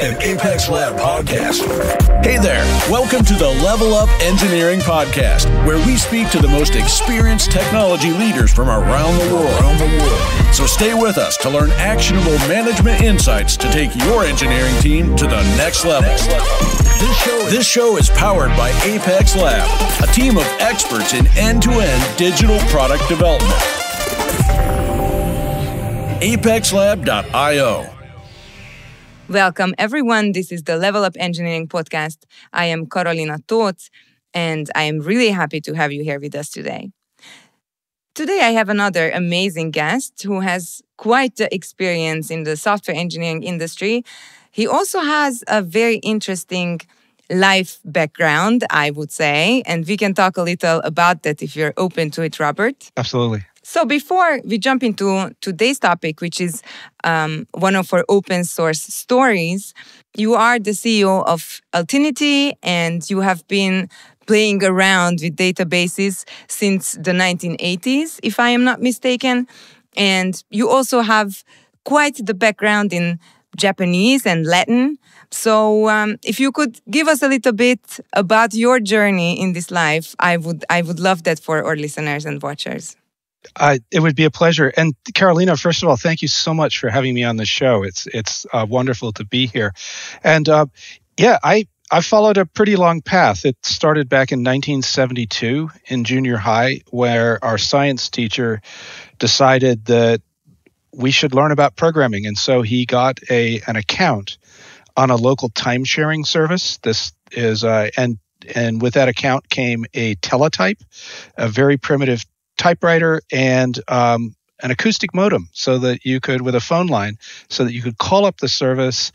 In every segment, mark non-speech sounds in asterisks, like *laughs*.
an Apex Lab podcast. Hey there, welcome to the Level Up Engineering Podcast, where we speak to the most experienced technology leaders from around the world. Around the world. So stay with us to learn actionable management insights to take your engineering team to the next level. This show, this show is powered by Apex Lab, a team of experts in end to end digital product development. ApexLab.io. Welcome, everyone. This is the Level Up Engineering Podcast. I am Carolina Tots, and I am really happy to have you here with us today. Today, I have another amazing guest who has quite the experience in the software engineering industry. He also has a very interesting life background, I would say, and we can talk a little about that if you're open to it, Robert. Absolutely. So before we jump into today's topic, which is um, one of our open source stories, you are the CEO of Altinity, and you have been playing around with databases since the 1980s, if I am not mistaken. And you also have quite the background in Japanese and Latin. So, um, if you could give us a little bit about your journey in this life, I would I would love that for our listeners and watchers. It would be a pleasure. And Carolina, first of all, thank you so much for having me on the show. It's it's uh, wonderful to be here. And uh, yeah, I I followed a pretty long path. It started back in 1972 in junior high, where our science teacher decided that we should learn about programming, and so he got a an account on a local time sharing service. This is uh, and and with that account came a teletype, a very primitive typewriter and um, an acoustic modem so that you could with a phone line so that you could call up the service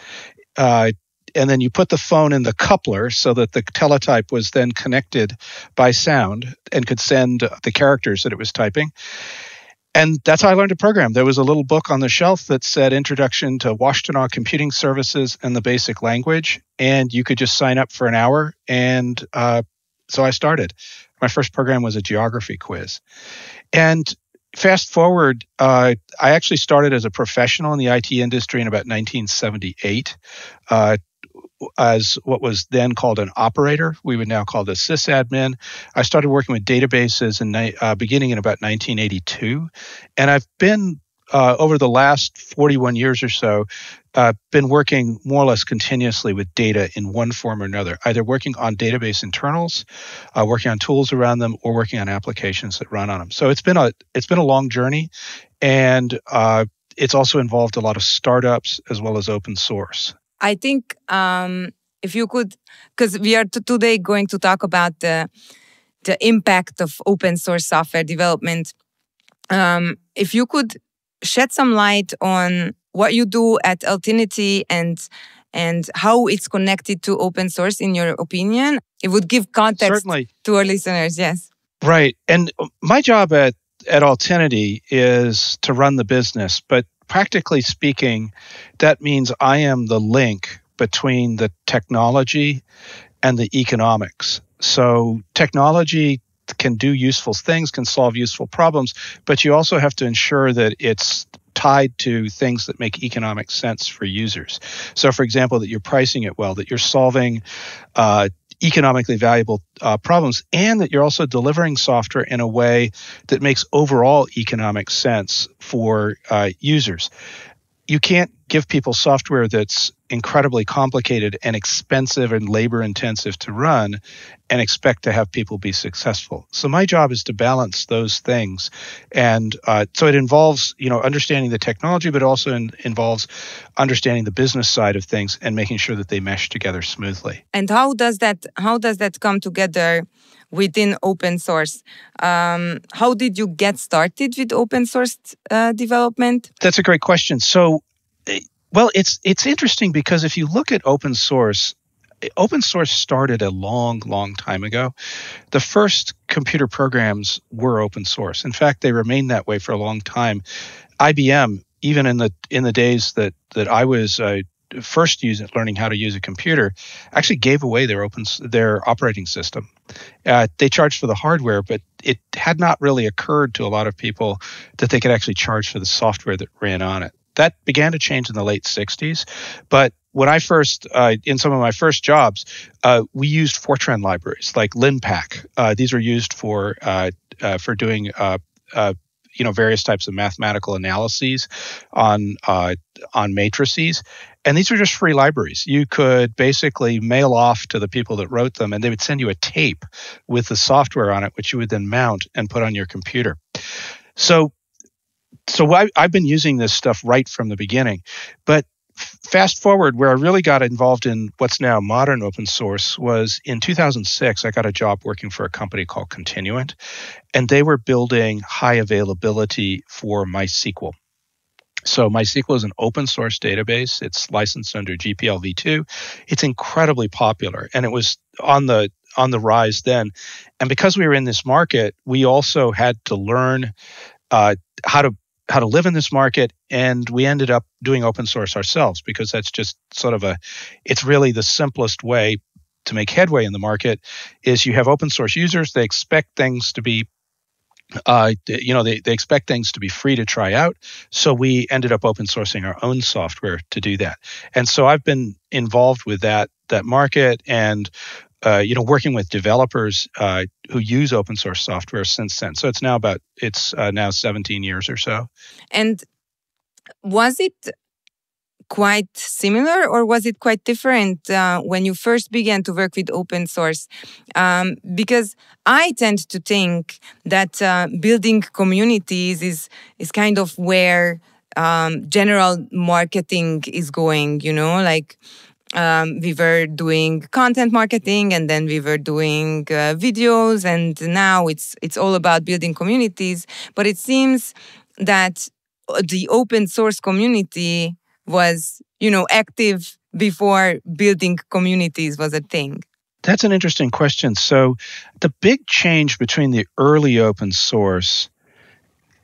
uh, and then you put the phone in the coupler so that the teletype was then connected by sound and could send the characters that it was typing and that's how I learned to program. There was a little book on the shelf that said Introduction to Washtenaw Computing Services and the Basic Language, and you could just sign up for an hour. And uh, so I started. My first program was a geography quiz. And fast forward, uh, I actually started as a professional in the IT industry in about 1978. Uh, as what was then called an operator. We would now call this sysadmin. I started working with databases in uh, beginning in about 1982, and I've been uh, over the last 41 years or so, uh, been working more or less continuously with data in one form or another, either working on database internals, uh, working on tools around them, or working on applications that run on them. So it's been a it's been a long journey, and uh, it's also involved a lot of startups as well as open source. I think um, if you could, because we are t- today going to talk about the the impact of open source software development. Um, if you could shed some light on what you do at Altinity and and how it's connected to open source in your opinion? It would give context Certainly. to our listeners yes. Right. And my job at at Altinity is to run the business but practically speaking that means i am the link between the technology and the economics. So technology can do useful things, can solve useful problems, but you also have to ensure that it's tied to things that make economic sense for users. So, for example, that you're pricing it well, that you're solving uh, economically valuable uh, problems, and that you're also delivering software in a way that makes overall economic sense for uh, users. You can't give people software that's incredibly complicated and expensive and labor intensive to run and expect to have people be successful. So my job is to balance those things, and uh, so it involves you know understanding the technology, but also in, involves understanding the business side of things and making sure that they mesh together smoothly. And how does that how does that come together? Within open source, um, how did you get started with open source uh, development? That's a great question. So, well, it's it's interesting because if you look at open source, open source started a long, long time ago. The first computer programs were open source. In fact, they remained that way for a long time. IBM, even in the in the days that that I was uh, first using learning how to use a computer, actually gave away their open their operating system. Uh, they charged for the hardware, but it had not really occurred to a lot of people that they could actually charge for the software that ran on it that began to change in the late 60s. But when I first, uh, in some of my first jobs, uh, we used Fortran libraries like LinPack. Uh, these were used for uh, uh, for doing uh, you know various types of mathematical analyses on on matrices. And these are just free libraries. You could basically mail off to the people that wrote them, and they would send you a tape with the software on it, which you would then mount and put on your computer. So so I, have been using this stuff right from the beginning. But fast forward, where I really got involved in what's now modern open source was in 2006. I got a job working for a company called Continuent, and they were building high availability for MySQL. So MySQL is an open source database. It's licensed under GPL v2. It's incredibly popular, and it was on the on the rise then. And because we were in this market, we also had to learn uh, how to how to live in this market and we ended up doing open source ourselves because that's just sort of a it's really the simplest way to make headway in the market is you have open source users. They expect things to be uh, you know they, they expect things to be free to try out. So we ended up open sourcing our own software to do that. And so i've been involved with that that market and uh, you know, working with developers uh, who use open source software since then. So it's now about it's uh, now 17 years or so. And was it quite similar or was it quite different uh, when you first began to work with open source? Um, because I tend to think that uh, building communities is is kind of where um, general marketing is going. You know, like um, we were doing content marketing and then we were doing uh, videos and now it's it's all about building communities. But it seems that uh, the open source community was you know active before building communities was a thing. That's an interesting question. So the big change between the early open source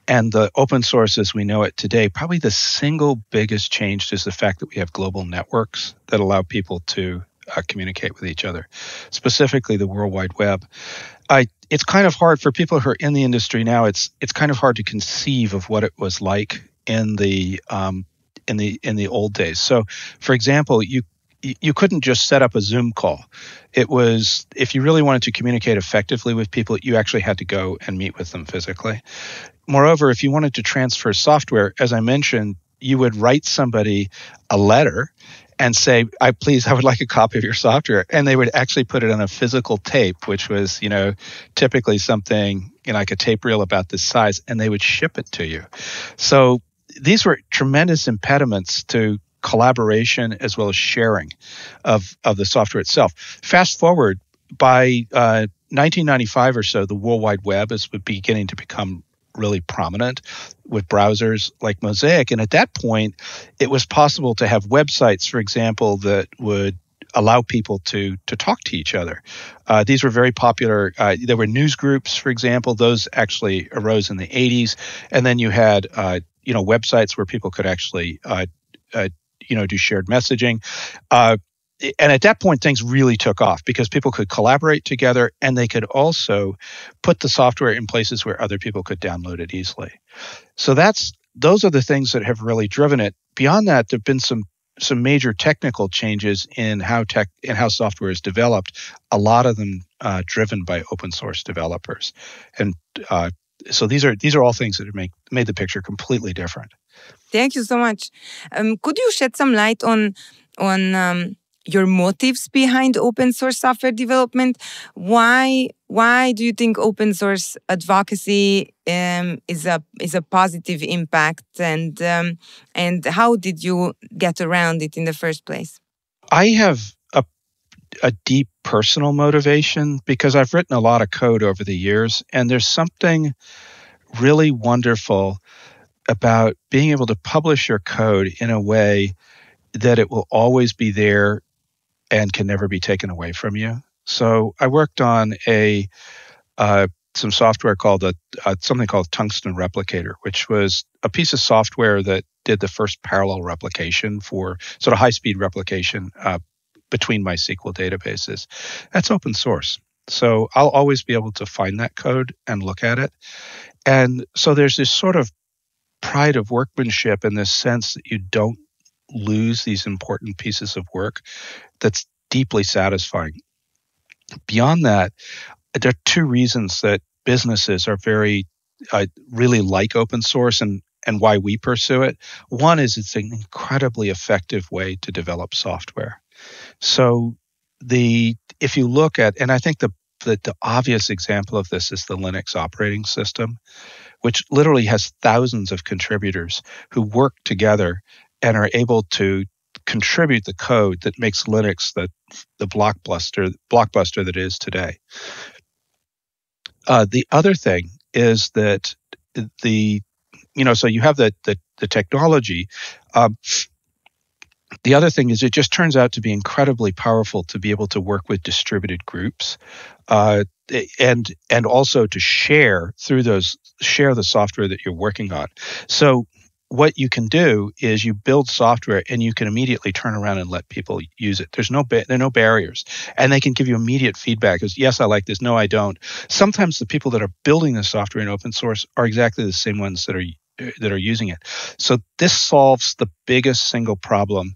and the open source as we know it today, probably the single biggest change is the fact that we have global networks that allow people to uh, communicate with each other, specifically the World Wide Web. I, it's kind of hard for people who are in the industry now. It's it's kind of hard to conceive of what it was like in the um, in the in the old days. So, for example, you you couldn't just set up a Zoom call. It was if you really wanted to communicate effectively with people, you actually had to go and meet with them physically. Moreover, if you wanted to transfer software, as I mentioned, you would write somebody a letter and say, "I please, I would like a copy of your software," and they would actually put it on a physical tape, which was, you know, typically something you know, like a tape reel about this size, and they would ship it to you. So these were tremendous impediments to collaboration as well as sharing of of the software itself. Fast forward by uh, 1995 or so, the World Wide Web is beginning to become really prominent with browsers like Mosaic. And at that point, it was possible to have websites, for example, that would allow people to to talk to each other. Uh, these were very popular. Uh, there were news groups, for example. Those actually arose in the 80s, and then you had uh, you know websites where people could actually uh, uh, you know do shared messaging. Uh, and at that point things really took off because people could collaborate together and they could also put the software in places where other people could download it easily. So that's those are the things that have really driven it. Beyond that there've been some some major technical changes in how tech in how software is developed a lot of them uh, driven by open source developers. And uh, so these are these are all things that have make, made the picture completely different thank you so much um, could you shed some light on on um, your motives behind open source software development. Why why do you think open source advocacy um, is a is a positive impact, and um, and how did you get around it in the first place? I have a a deep personal motivation because I've written a lot of code over the years, and there's something really wonderful about being able to publish your code in a way that it will always be there and can never be taken away from you. So I worked on a uh, some software called a, uh, something called Tungsten Replicator, which was a piece of software that did the first parallel replication for sort of high speed replication uh, between MySQL databases. That's open source. So I'll always be able to find that code and look at it. And so there's this sort of pride of workmanship in this sense that you don't lose these important pieces of work that's deeply satisfying. Beyond that, there are two reasons that businesses are very uh, really like open source and and why we pursue it. One is it's an incredibly effective way to develop software. So the if you look at and I think the the, the obvious example of this is the Linux operating system, which literally has thousands of contributors who work together and are able to contribute the code that makes Linux the the blockbuster blockbuster that it is today. Uh, the other thing is that the you know so you have the the, the technology. Um, the other thing is it just turns out to be incredibly powerful to be able to work with distributed groups uh, and and also to share through those share the software that you're working on so what you can do is you build software and you can immediately turn around and let people use it. There's no ba- there are no barriers, and they can give you immediate feedback. As yes, I like this. No, I don't. Sometimes the people that are building the software in open source are exactly the same ones that are that are using it. So this solves the biggest single problem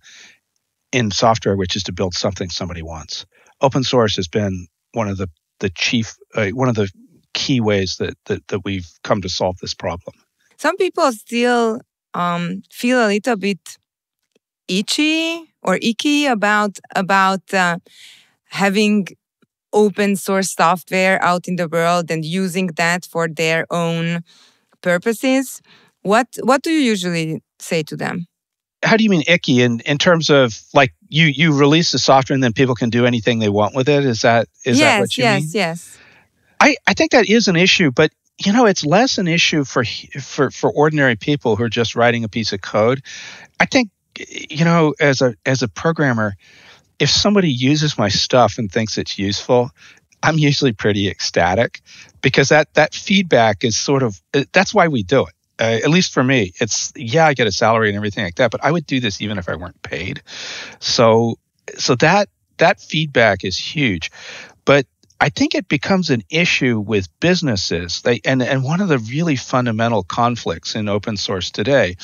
in software, which is to build something somebody wants. Open source has been one of the the chief uh, one of the key ways that, that that we've come to solve this problem. Some people still um, feel a little bit itchy or icky about about uh, having open source software out in the world and using that for their own purposes. What what do you usually say to them? How do you mean icky in, in terms of like you you release the software and then people can do anything they want with it? Is that is yes, that what you yes, mean? Yes, yes. I, I think that is an issue, but you know, it's less an issue for for for ordinary people who are just writing a piece of code. I think you know, as a as a programmer, if somebody uses my stuff and thinks it's useful, I'm usually pretty ecstatic because that that feedback is sort of that's why we do it. Uh, at least for me, it's yeah, I get a salary and everything like that, but I would do this even if I weren't paid. So so that that feedback is huge. But I think it becomes an issue with businesses. They and, and one of the really fundamental conflicts in open source today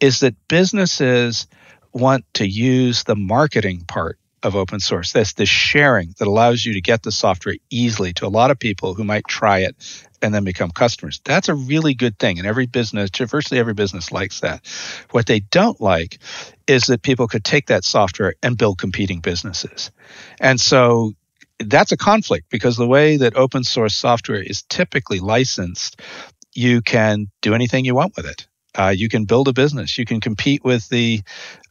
is that businesses want to use the marketing part of open source. That's the sharing that allows you to get the software easily to a lot of people who might try it and then become customers. That's a really good thing. And every business, virtually every business likes that. What they don't like is that people could take that software and build competing businesses. And so that's a conflict because the way that open source software is typically licensed, you can do anything you want with it. Uh, you can build a business. You can compete with the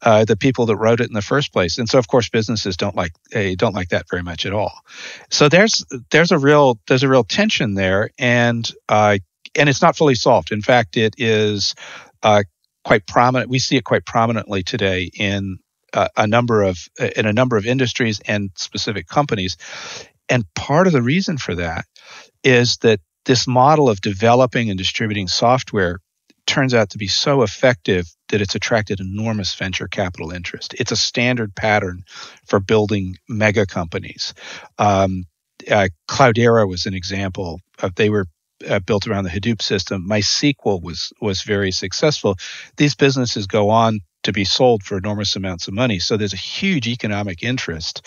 uh, the people that wrote it in the first place. And so, of course, businesses don't like uh, don't like that very much at all. So there's there's a real there's a real tension there, and uh, and it's not fully solved. In fact, it is uh, quite prominent. We see it quite prominently today in a number of in a number of industries and specific companies. And part of the reason for that is that this model of developing and distributing software turns out to be so effective that it's attracted enormous venture capital interest. It's a standard pattern for building mega companies. Um, uh, Cloudera was an example. Of, they were uh, built around the Hadoop system. MySQL was was very successful. These businesses go on to be sold for enormous amounts of money. So there's a huge economic interest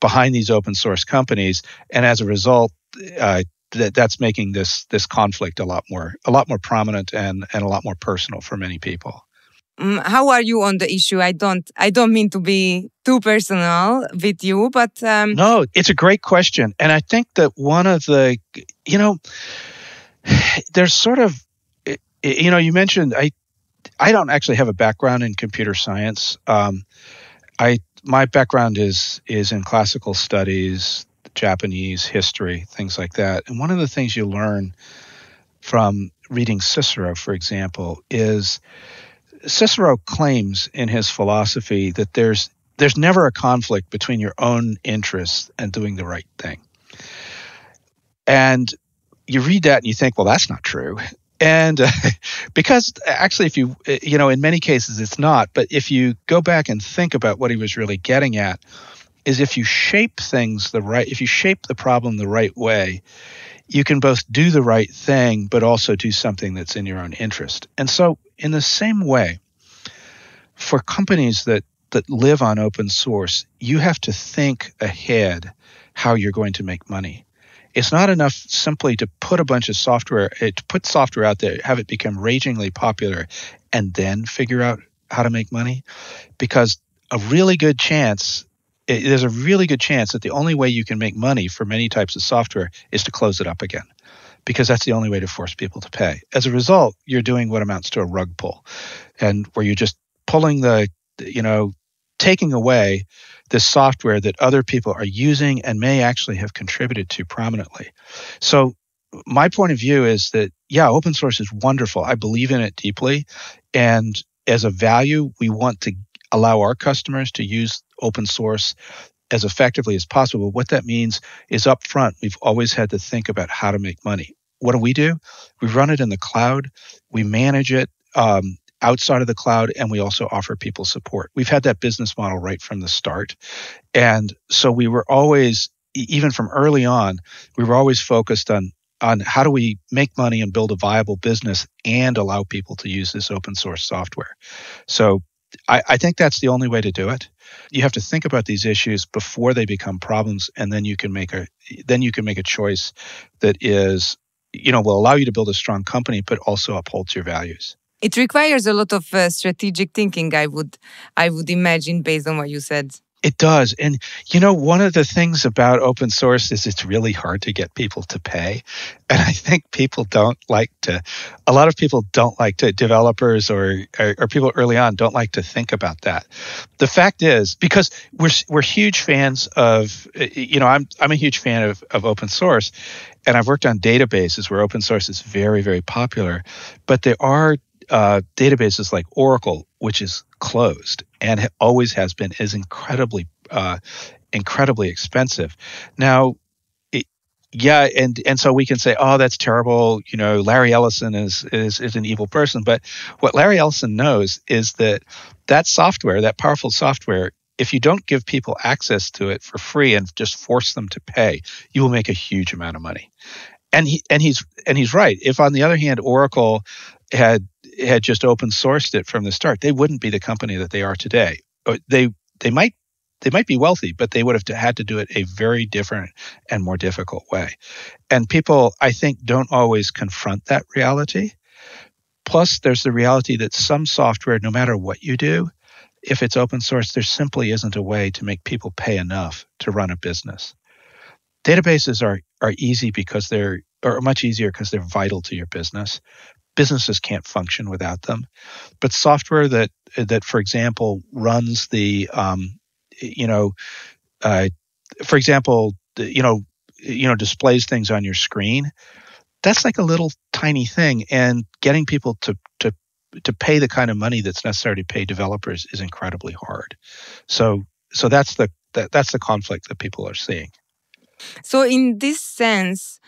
behind these open source companies, and as a result, uh, that that's making this this conflict a lot more a lot more prominent and and a lot more personal for many people. Mm, how are you on the issue? I don't I don't mean to be too personal with you, but um... no, it's a great question, and I think that one of the you know *sighs* there's sort of you know you mentioned I I don't actually have a background in computer science. Um, I my background is is in classical studies, Japanese history, things like that. And one of the things you learn from reading Cicero, for example, is Cicero claims in his philosophy that there's there's never a conflict between your own interests and doing the right thing. And you read that and you think, well, that's not true and uh, *laughs* because actually if you you know in many cases it's not but if you go back and think about what he was really getting at is if you shape things the right if you shape the problem the right way you can both do the right thing but also do something that's in your own interest and so in the same way for companies that that live on open source, you have to think ahead how you're going to make money. It's not enough simply to put a bunch of software, eh, to put software out there, have it become ragingly popular, and then figure out how to make money, because a really good chance it, there's a really good chance that the only way you can make money for many types of software is to close it up again. Because that's the only way to force people to pay. As a result, you're doing what amounts to a rug pull. And where you're just pulling the, you know, taking away this software that other people are using and may actually have contributed to prominently. So my point of view is that yeah, open source is wonderful. I believe in it deeply and as a value, we want to allow our customers to use open source as effectively as possible. What that means is up front, we've always had to think about how to make money. What do we do? We run it in the cloud, we manage it um, outside of the cloud, and we also offer people support. We've had that business model right from the start. And so we were always, even from early on, we were always focused on on how do we make money and build a viable business and allow people to use this open source software. So I, I, think that's the only way to do it. You have to think about these issues before they become problems, and then you can make a then you can make a choice that is, you know, will allow you to build a strong company, but also upholds your values. It requires a lot of uh, strategic thinking. I would I would imagine based on what you said. It does. And, you know, one of the things about open source is it's really hard to get people to pay. And I think people don't like to, a lot of people don't like to, developers or, or, or people early on don't like to think about that. The fact is, because we're, we're huge fans of, you know, I'm, I'm a huge fan of, of open source and I've worked on databases where open source is very, very popular, but there are uh, databases like Oracle, which is closed and always has been, is incredibly, uh, incredibly expensive. Now, it, yeah, and and so we can say, oh, that's terrible. You know, Larry Ellison is is is an evil person. But what Larry Ellison knows is that that software, that powerful software, if you don't give people access to it for free and just force them to pay, you will make a huge amount of money. And he and he's and he's right. If on the other hand, Oracle had had just open sourced it from the start, they wouldn't be the company that they are today. They they might they might be wealthy, but they would have had to do it a very different and more difficult way. And people, I think, don't always confront that reality. Plus, there's the reality that some software, no matter what you do, if it's open source, there simply isn't a way to make people pay enough to run a business. Databases are, are easy because they're, or much easier because they're vital to your business businesses can't function without them. But software that that, for example, runs the um, you know, uh, for example, you know, you know, displays things on your screen. That's like a little tiny thing, and getting people to to to pay the kind of money that's necessary to pay developers is incredibly hard. So so that's the that, that's the conflict that people are seeing. So in this sense,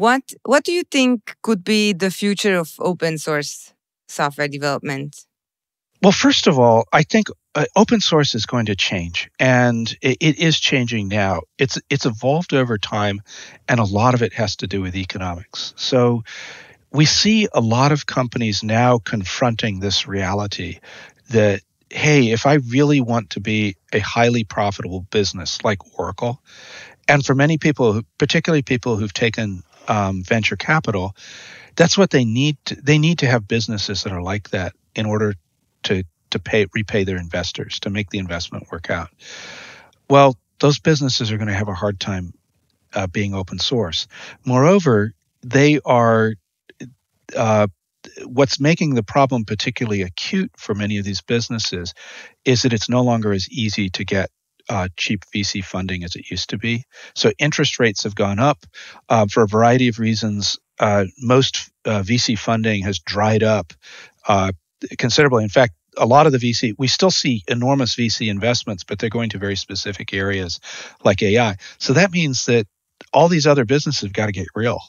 what what do you think could be the future of open source software development? Well, first of all, I think uh, open source is going to change, and it, it is changing now. It's it's evolved over time, and a lot of it has to do with economics. So we see a lot of companies now confronting this reality that hey, if I really want to be a highly profitable business like Oracle, and for many people, particularly people who've taken um, venture capital, that's what they need. To, they need to have businesses that are like that in order to to pay repay their investors to make the investment work out. Well, those businesses are going to have a hard time uh, being open source. Moreover, they are uh, what's making the problem particularly acute for many of these businesses is that it's no longer as easy to get uh, cheap VC funding as it used to be. So interest rates have gone up uh, for a variety of reasons. Uh, most uh, VC funding has dried up uh, considerably. In fact, a lot of the VC, we still see enormous VC investments, but they're going to very specific areas like AI. So that means that all these other businesses have got to get real.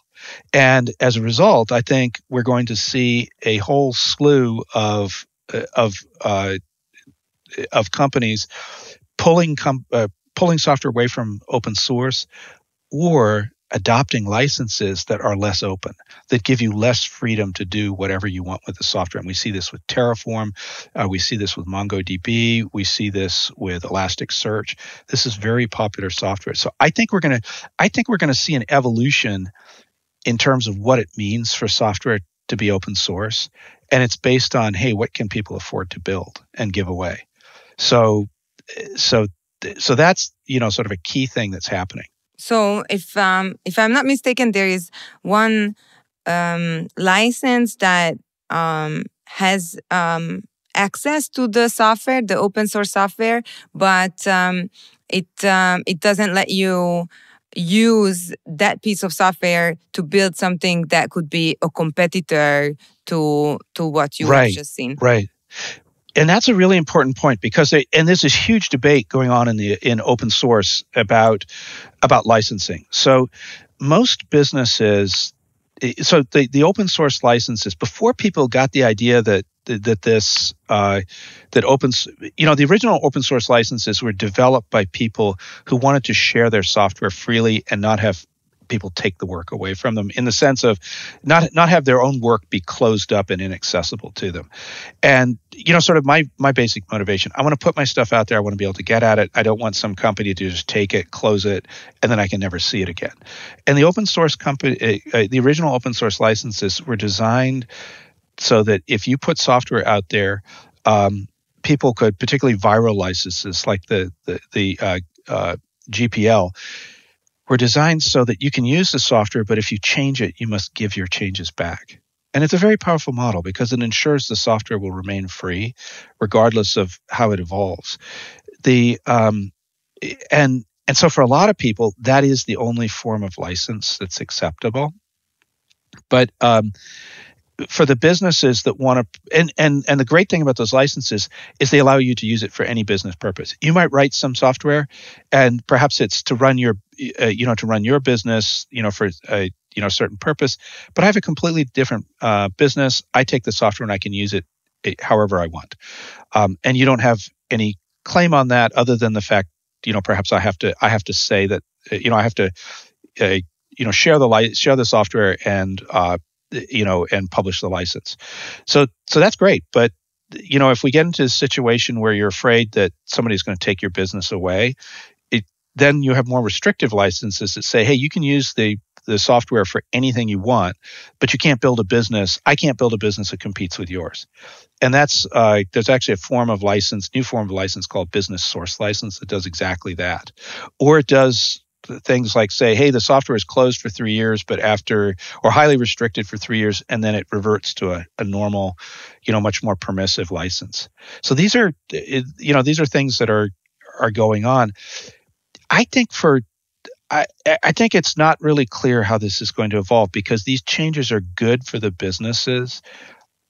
And as a result, I think we're going to see a whole slew of uh, of uh, of companies pulling com- uh, pulling software away from open source or adopting licenses that are less open, that give you less freedom to do whatever you want with the software. And we see this with Terraform, uh, we see this with MongoDB, we see this with Elasticsearch. This is very popular software. So I think we're going to, I think we're going to see an evolution in terms of what it means for software to be open source, and it's based on hey, what can people afford to build and give away. So, so, so that's you know sort of a key thing that's happening. So if um, if I'm not mistaken, there is one um, license that um, has um, access to the software, the open source software, but um, it um, it doesn't let you use that piece of software to build something that could be a competitor to to what you right, have just seen. Right and that's a really important point because they, and there's this huge debate going on in the in open source about about licensing. So most businesses so the, the open source licenses before people got the idea that that this uh, that opens you know the original open source licenses were developed by people who wanted to share their software freely and not have people take the work away from them in the sense of not not have their own work be closed up and inaccessible to them. And you know, sort of my my basic motivation. I want to put my stuff out there. I want to be able to get at it. I don't want some company to just take it, close it, and then I can never see it again. And the open source company, uh, uh, the original open source licenses were designed so that if you put software out there, um, people could, particularly viral licenses like the the, the uh, uh, GPL, were designed so that you can use the software, but if you change it, you must give your changes back. And it's a very powerful model because it ensures the software will remain free, regardless of how it evolves. The um, and and so for a lot of people, that is the only form of license that's acceptable. But um, for the businesses that want to and and and the great thing about those licenses is they allow you to use it for any business purpose you might write some software and perhaps it's to run your uh, you know to run your business you know for a you know certain purpose but i have a completely different uh, business i take the software and i can use it however i want um, and you don't have any claim on that other than the fact you know perhaps i have to i have to say that uh, you know i have to uh, you know share the light share the software and uh, you know, and publish the license. So, so that's great. But, you know, if we get into a situation where you're afraid that somebody's going to take your business away, then you have more restrictive licenses that say, hey, you can use the the software for anything you want, but you can't build a business. I can't build a business that competes with yours. And that's uh, there's actually a form of license, new form of license called business source license that does exactly that, or it does things like say, hey, the software is closed for three years, but after or highly restricted for three years, and then it reverts to a, a normal, you know, much more permissive license. So these are, you know, these are things that are are going on. I think for I, I think it's not really clear how this is going to evolve because these changes are good for the businesses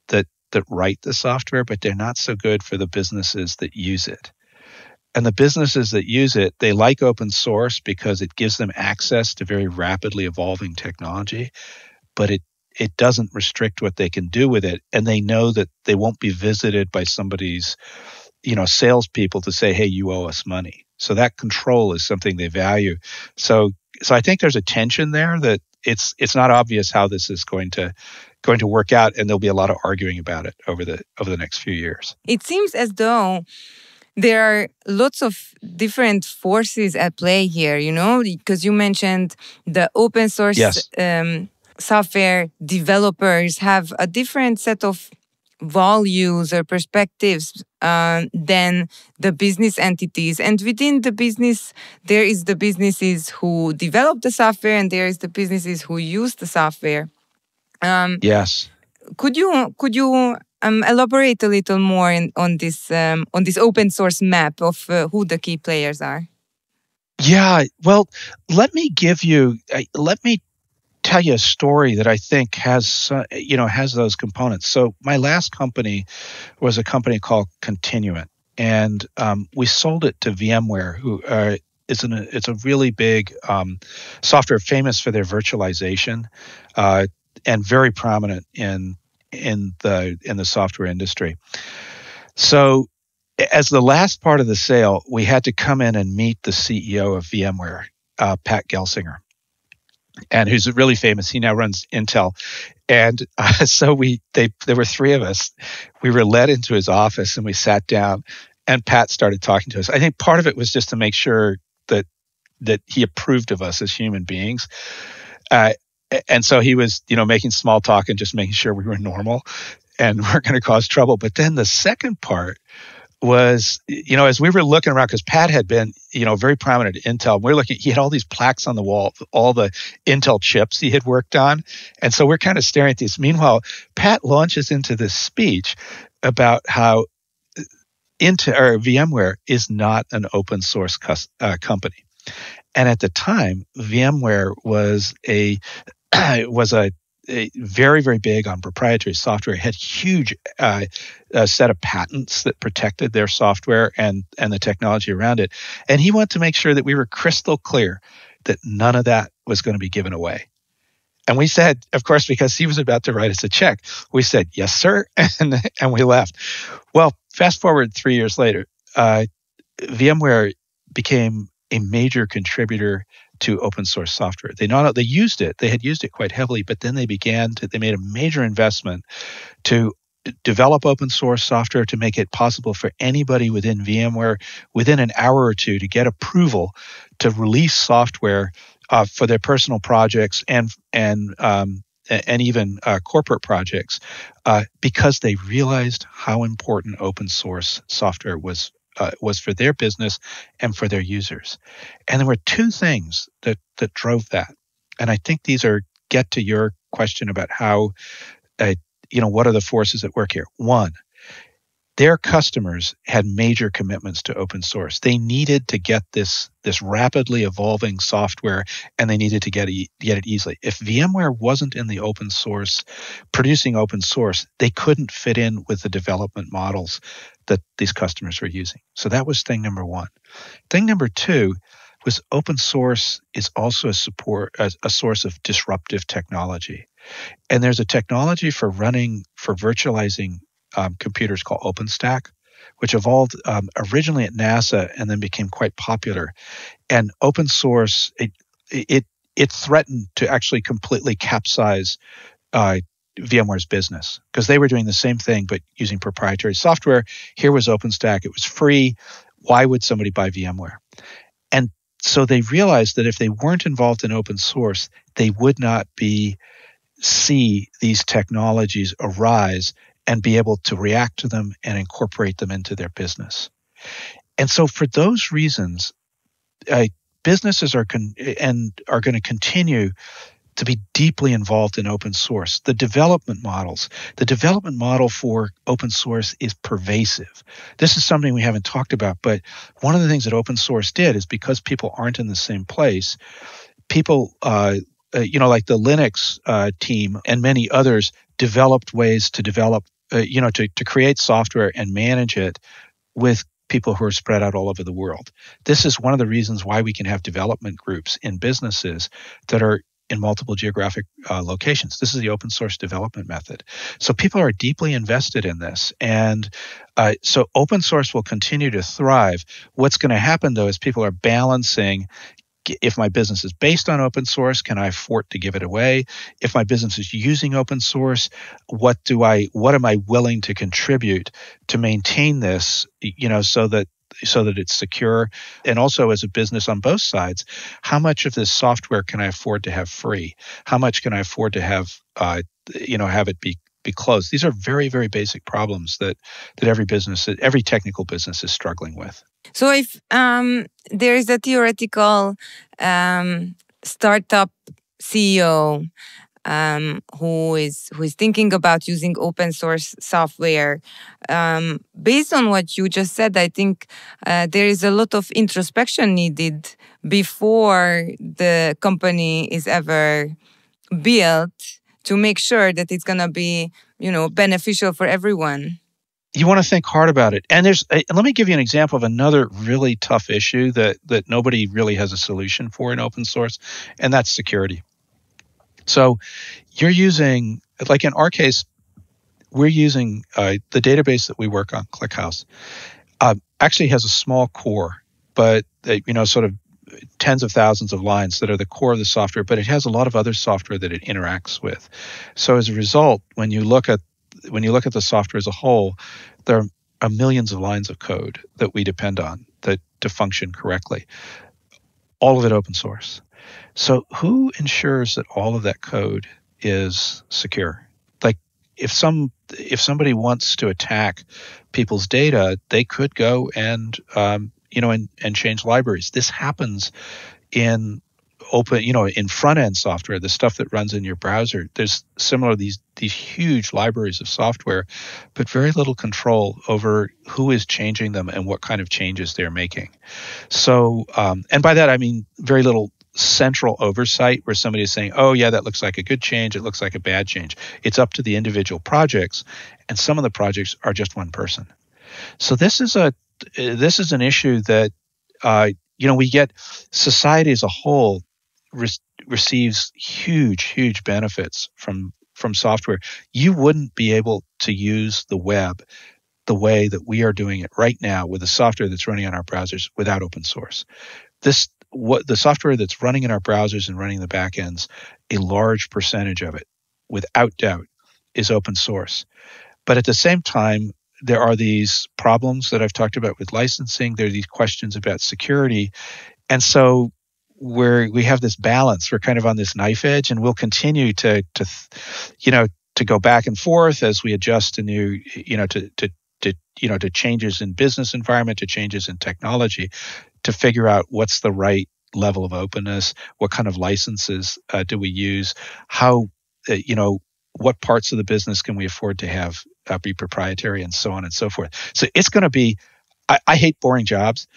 that that write the software, but they're not so good for the businesses that use it. And the businesses that use it, they like open source because it gives them access to very rapidly evolving technology, but it it doesn't restrict what they can do with it. And they know that they won't be visited by somebody's, you know, salespeople to say, hey, you owe us money. So that control is something they value. So so I think there's a tension there that it's it's not obvious how this is going to going to work out and there'll be a lot of arguing about it over the over the next few years. It seems as though there are lots of different forces at play here, you know, because you mentioned the open source yes. um, software developers have a different set of values or perspectives uh, than the business entities. And within the business, there is the businesses who develop the software and there is the businesses who use the software. Um, yes. Could you could you um, elaborate a little more in, on this um, on this open source map of uh, who the key players are. Yeah, well, let me give you uh, let me tell you a story that I think has uh, you know has those components. So my last company was a company called Continuent, and um, we sold it to VMware, who uh, is an it's a really big um, software famous for their virtualization uh, and very prominent in in the in the software industry. So as the last part of the sale, we had to come in and meet the CEO of VMware, uh, Pat Gelsinger. And who's really famous. He now runs Intel. And uh, *laughs* so we, they, there were three of us. We were led into his office and we sat down and Pat started talking to us. I think part of it was just to make sure that, that he approved of us as human beings. Uh, and so he was, you know, making small talk and just making sure we were normal and *laughs* weren't going to cause trouble. But then the second part was, you know, as we were looking around, because Pat had been, you know, very prominent at Intel. We are looking, he had all these plaques on the wall, all the Intel chips he had worked on. And so we're kind of staring at these. Meanwhile, Pat launches into this speech about how Intel or VMware is not an open source uh, company. And at the time, VMware was a *clears throat* was a very very big on proprietary software. Had huge uh, set of patents that protected their software and and the technology around it. And he wanted to make sure that we were crystal clear that none of that was going to be given away. And we said of course because he was about to write us a check we said yes sir. *laughs* And and we left. Well fast forward 3 years later uh, VMware became a major contributor to open source software. They not they used it, they had used it quite heavily, but then they began to they made a major investment to develop open source software to make it possible for anybody within VMware within an hour or two to get approval to release software uh, for their personal projects and and um, and even uh, corporate projects uh, because they realized how important open source software was uh, was for their business and for their users. And there were two things that that drove that. And I think these are get to your question about how, uh, you know, what are the forces at work here? One, their customers had major commitments to open source. They needed to get this this rapidly evolving software, and they needed to get it, get it easily. If VMware wasn't in the open source, producing open source, they couldn't fit in with the development models that these customers were using. So that was thing number one. Thing number two was open source is also a support a, a source of disruptive technology, and there's a technology for running for virtualizing um, computers called OpenStack, which evolved um, originally at NASA and then became quite popular. And open source, it it it threatened to actually completely capsize uh, VMware's business because they were doing the same thing but using proprietary software. Here was OpenStack; it was free. Why would somebody buy VMware? And so they realized that if they weren't involved in open source, they would not be see these technologies arise and be able to react to them and incorporate them into their business. And so, for those reasons, businesses are con- and are going to continue to be deeply involved in open source. The development models, the development model for open source is pervasive. This is something we haven't talked about, but one of the things that open source did is because people aren't in the same place, people, uh, uh, you know, like the Linux uh, team and many others developed ways to develop, uh, you know, to, to create software and manage it with people who are spread out all over the world. This is one of the reasons why we can have development groups in businesses that are in multiple geographic uh, locations. This is the open source development method. So people are deeply invested in this. And uh, so open source will continue to thrive. What's going to happen though is people are balancing if my business is based on open source can i afford to give it away? If my business is using open source what do i what am i willing to contribute to maintain this you know so that so that it's secure? And also as a business on both sides how much of this software can i afford to have free? How much can i afford to have uh, you know have it be be closed these are very very basic problems that that every business every technical business is struggling with. So if um, there is a theoretical um, startup CEO um, who is who is thinking about using open source software, um, based on what you just said, I think uh, there is a lot of introspection needed before the company is ever built to make sure that it's going to be you know beneficial for everyone you want to think hard about it. And there's, uh, let me give you an example of another really tough issue that that nobody really has a solution for in open source, and that's security. So, you're using, like in our case, we're using uh, the database that we work on, ClickHouse. Uh, actually has a small core, but uh, you know, sort of tens of thousands of lines that are the core of the software, but it has a lot of other software that it interacts with. So as a result, when you look at when you look at the software as a whole, there are millions of lines of code that we depend on that to function correctly. All of it open source. So who ensures that all of that code is secure? Like if some if somebody wants to attack people's data, they could go and um, you know and, and change libraries. This happens in open you know in front end software the stuff that runs in your browser there's similar these these huge libraries of software but very little control over who is changing them and what kind of changes they're making so um, and by that i mean very little central oversight where somebody is saying, oh, yeah, that looks like a good change. It looks like a bad change. It's up to the individual projects. And some of the projects are just one person. So this is a this is an issue that uh, you know we get society as a whole re- receives huge huge benefits from from software. You wouldn't be able to use the web the way that we are doing it right now with the software that's running on our browsers without open source. This what the software that's running in our browsers and running the backends, a large percentage of it, without doubt, is open source. But at the same time, there are these problems that I've talked about with licensing. There are these questions about security. And so where we have this balance, we're kind of on this knife edge and we'll continue to, to, you know, to go back and forth as we adjust to new, you know, to, to, to, you know, to changes in business environment, to changes in technology to figure out what's the right level of openness, what kind of licenses uh, do we use, how, uh, you know, what parts of the business can we afford to have uh, be proprietary, and so on and so forth. So it's going to be. I, I hate boring jobs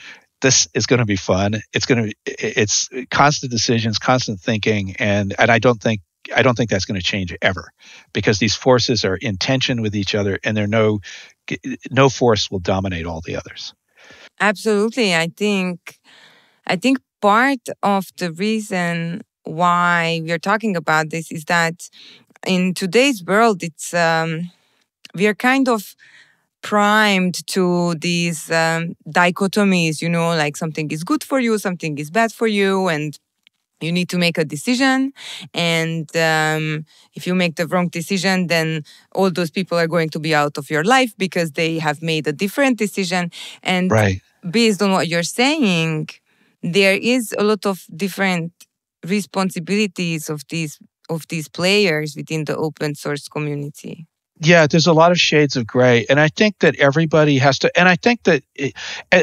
this is going to be fun. It's going to it's constant decisions, constant thinking, and and I don't think I don't think that's going to change ever because these forces are in tension with each other, and there no no force will dominate all the others. Absolutely. I think I think part of the reason why we are talking about this is that in today's world it's um, we are kind of primed to these um, dichotomies you know like something is good for you something is bad for you and you need to make a decision. And um, if you make the wrong decision then all those people are going to be out of your life because they have made a different decision. And right. based on what you're saying there is a lot of different responsibilities of these of these players within the open source community yeah there's a lot of shades of gray and i think that everybody has to and i think that it,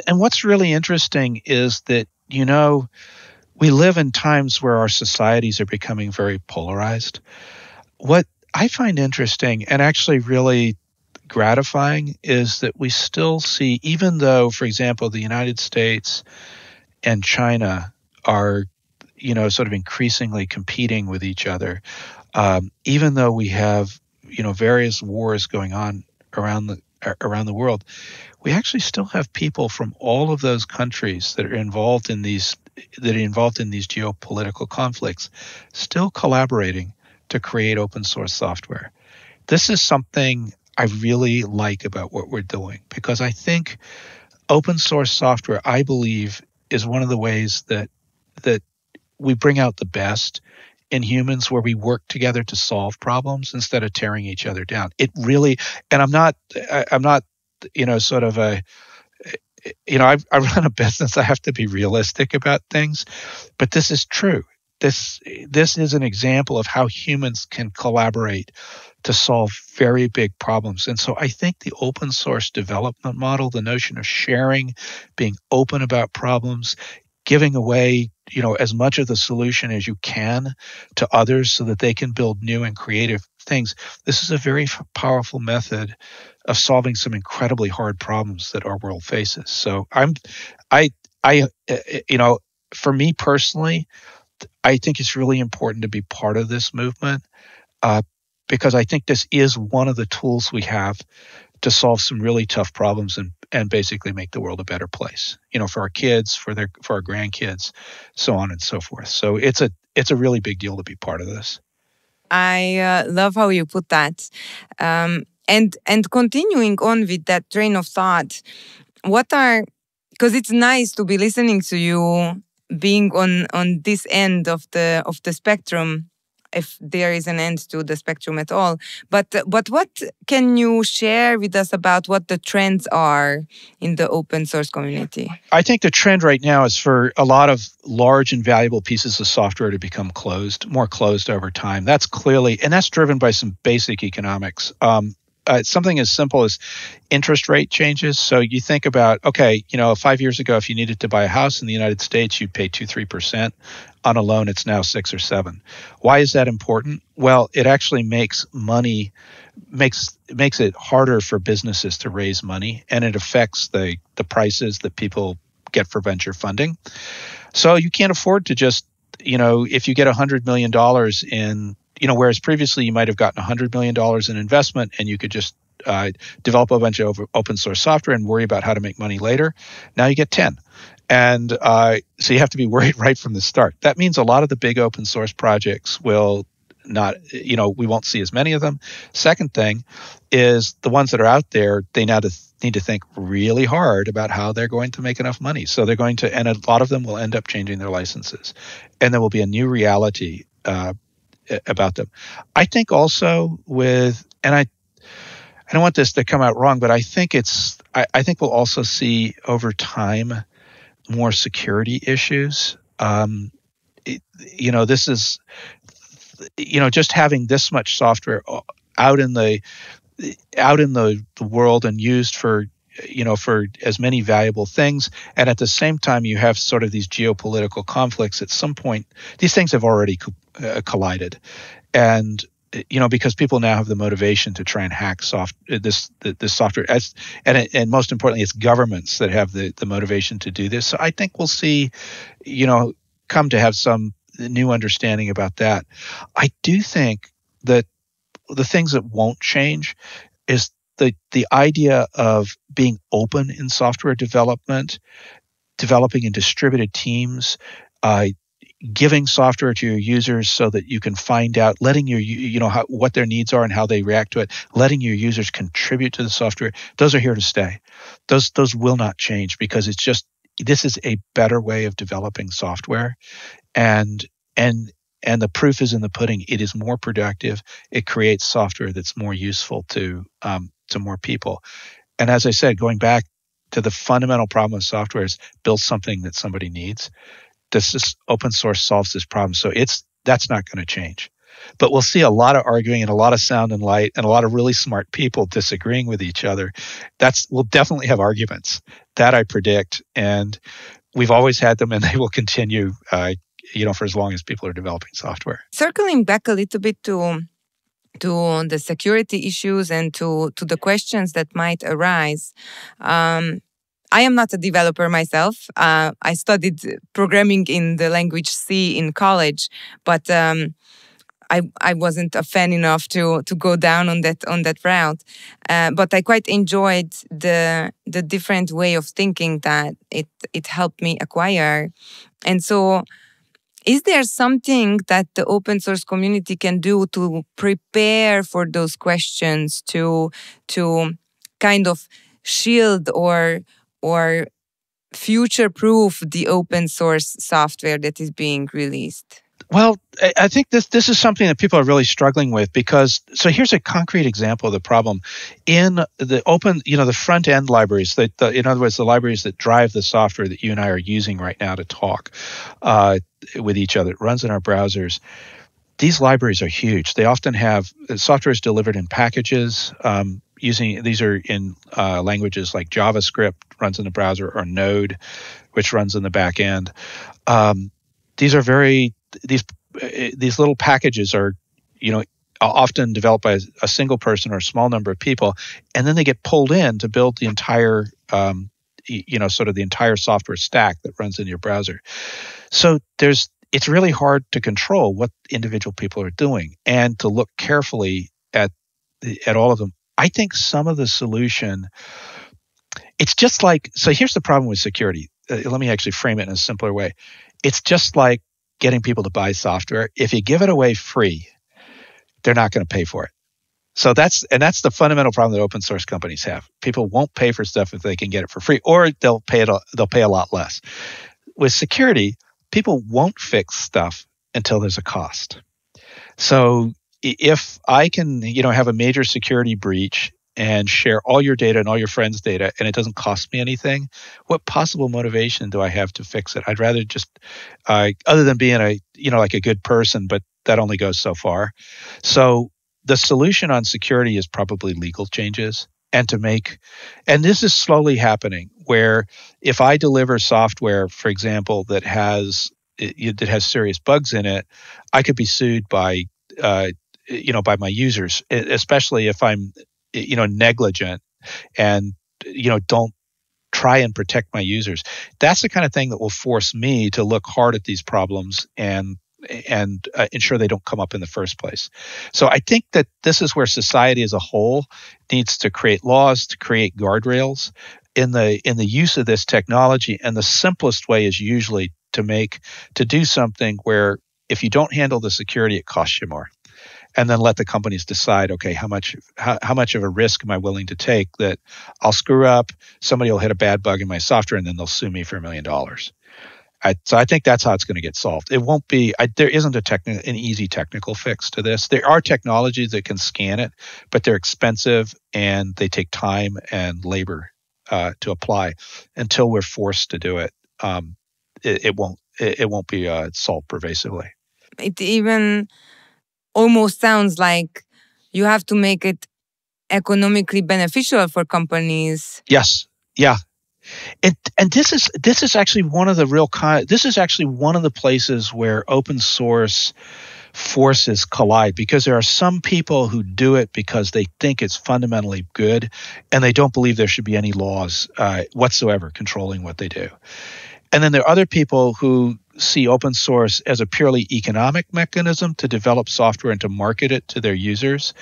and what's really interesting is that you know we live in times where our societies are becoming very polarized. What I find interesting and actually really gratifying is that we still see, even though, for example, the United States and China are, you know, sort of increasingly competing with each other, um, even though we have, you know, various wars going on around the around the world, we actually still have people from all of those countries that are involved in these that are involved in these geopolitical conflicts still collaborating to create open source software. This is something I really like about what we're doing because I think open source software, I believe, is one of the ways that that we bring out the best in humans where we work together to solve problems instead of tearing each other down. It really, and I'm not, I, I'm not, you know, sort of a you know, I, I run a business. I have to be realistic about things, but this is true. This this is an example of how humans can collaborate to solve very big problems. And so I think the open source development model, the notion of sharing, being open about problems, giving away, you know, as much of the solution as you can to others so that they can build new and creative things. This is a very powerful method of solving some incredibly hard problems that our world faces. So I'm, I, I, uh, you know, for me personally, I think it's really important to be part of this movement uh, because I think this is one of the tools we have to solve some really tough problems and and basically make the world a better place. You know, for our kids, for their for our grandkids, so on and so forth. So it's a it's a really big deal to be part of this. I uh, love how you put that. Um, and and continuing on with that train of thought, what are because it's nice to be listening to you being on on this end of the of the spectrum if there is an end to the spectrum at all. But but what can you share with us about what the trends are in the open source community? I think the trend right now is for a lot of large and valuable pieces of software to become closed, more closed over time. That's clearly, and that's driven by some basic economics. Um, uh, something as simple as interest rate changes. So you think about, okay, you know, five years ago, if you needed to buy a house in the United States, you'd pay two, three percent. On a loan, it's now six or seven. Why is that important? Well, it actually makes money makes makes it harder for businesses to raise money, and it affects the the prices that people get for venture funding. So you can't afford to just, you know, if you get a hundred million dollars in you know, whereas previously you might have gotten $100 million in investment and you could just uh, develop a bunch of open source software and worry about how to make money later. Now you get 10. And uh, so you have to be *laughs* worried right from the start. That means a lot of the big open source projects will not, you know, we won't see as many of them. Second thing is the ones that are out there, they now need to think really hard about how they're going to make enough money. So they're going to, and a lot of them will end up changing their licenses. And there will be a new reality uh, about them. I think also with, and I, I don't want this to come out wrong, but I think it's, I, I think we'll also see over time more security issues. Um, it, you know, this is, you know, just having this much software out in the, out in the, the world and used for you know for as many valuable things. And at the same time you have sort of these geopolitical conflicts at some point. These things have already uh, collided, and you know because people now have the motivation to try and hack soft uh, this this software. As and and most importantly it's governments that have the the motivation to do this. So i think we'll see you know come to have some new understanding about that. I do think that the things that won't change is the the idea of being open in software development developing in distributed teams uh, giving software to your users so that you can find out letting your you know how, what their needs are and how they react to it letting your users contribute to the software those are here to stay. Those those will not change because it's just this is a better way of developing software. And and and the proof is in the pudding. It is more productive. It creates software that's more useful to um, to more people and as i said going back to the fundamental problem of software is build something that somebody needs this is open source solves this problem. So it's that's not going to change. But we'll see a lot of arguing and a lot of sound and light and a lot of really smart people disagreeing with each other. That's we'll definitely have arguments. That I predict, and we've always had them, and they will continue. Uh, you know, for as long as people are developing software. Circling back a little bit to to the security issues and to to the questions that might arise. Um, I am not a developer myself. Uh, I studied programming in the language C in college, but um, I, I wasn't a fan enough to to go down on that on that route. Uh, but I quite enjoyed the the different way of thinking that it it helped me acquire. And so, is there something that the open source community can do to prepare for those questions to to kind of shield or or future proof the open source software that is being released? Well, I think this this is something that people are really struggling with because so here's a concrete example of the problem in the open, you know, the front end libraries. That in other words, the libraries that drive the software that you and I are using right now to talk uh, with each other. It runs in our browsers. These libraries are huge. They often have software is delivered in packages. Um, using these are in uh, languages like JavaScript runs in the browser or Node, which runs in the back end. Um, these are very these these little packages are you know often developed by a single person or a small number of people, and then they get pulled in to build the entire um, you know sort of the entire software stack that runs in your browser. So there's it's really hard to control what individual people are doing and to look carefully at at all of them I think some of the solution, it's just like, so here's the problem with security. Uh, let me actually frame it in a simpler way. It's just like getting people to buy software. If you give it away free, they're not going to pay for it. So that's and that's the fundamental problem that open source companies have. People won't pay for stuff if they can get it for free, or they'll pay it. They'll pay a lot less. With security, people won't fix stuff until there's a cost. So if I can, you know, have a major security breach and share all your data and all your friends' data, and it doesn't cost me anything, what possible motivation do I have to fix it? I'd rather just, uh, other than being a, you know, like a good person, but that only goes so far. So the solution on security is probably legal changes and to make. And this is slowly happening where if i deliver software for example that has that has serious bugs in it i could be sued by uh, you know by my users especially if i'm you know negligent and you know don't try and protect my users. That's the kind of thing that will force me to look hard at these problems and and uh, ensure they don't come up in the first place. So I think that this is where society as a whole needs to create laws to create guardrails in the in the use of this technology. And the simplest way is usually to make to do something where if you don't handle the security it costs you more. And then let the companies decide okay how much how, how much of a risk am i willing to take that i'll screw up somebody will hit a bad bug in my software and then they'll sue me for a million dollars I, so I think that's how it's going to get solved. It won't be. I, there isn't a techni- an easy technical fix to this. There are technologies that can scan it, but they're expensive and they take time and labor uh, to apply. Until we're forced to do it, um, it, it, won't. It, it won't be uh, solved pervasively. It even almost sounds like you have to make it economically beneficial for companies. Yes. Yeah, and and this is this is actually one of the real con- this is actually one of the places where open source forces collide because there are some people who do it because they think it's fundamentally good and they don't believe there should be any laws uh, whatsoever controlling what they do. And then there are other people who see open source as a purely economic mechanism to develop software and to market it to their users.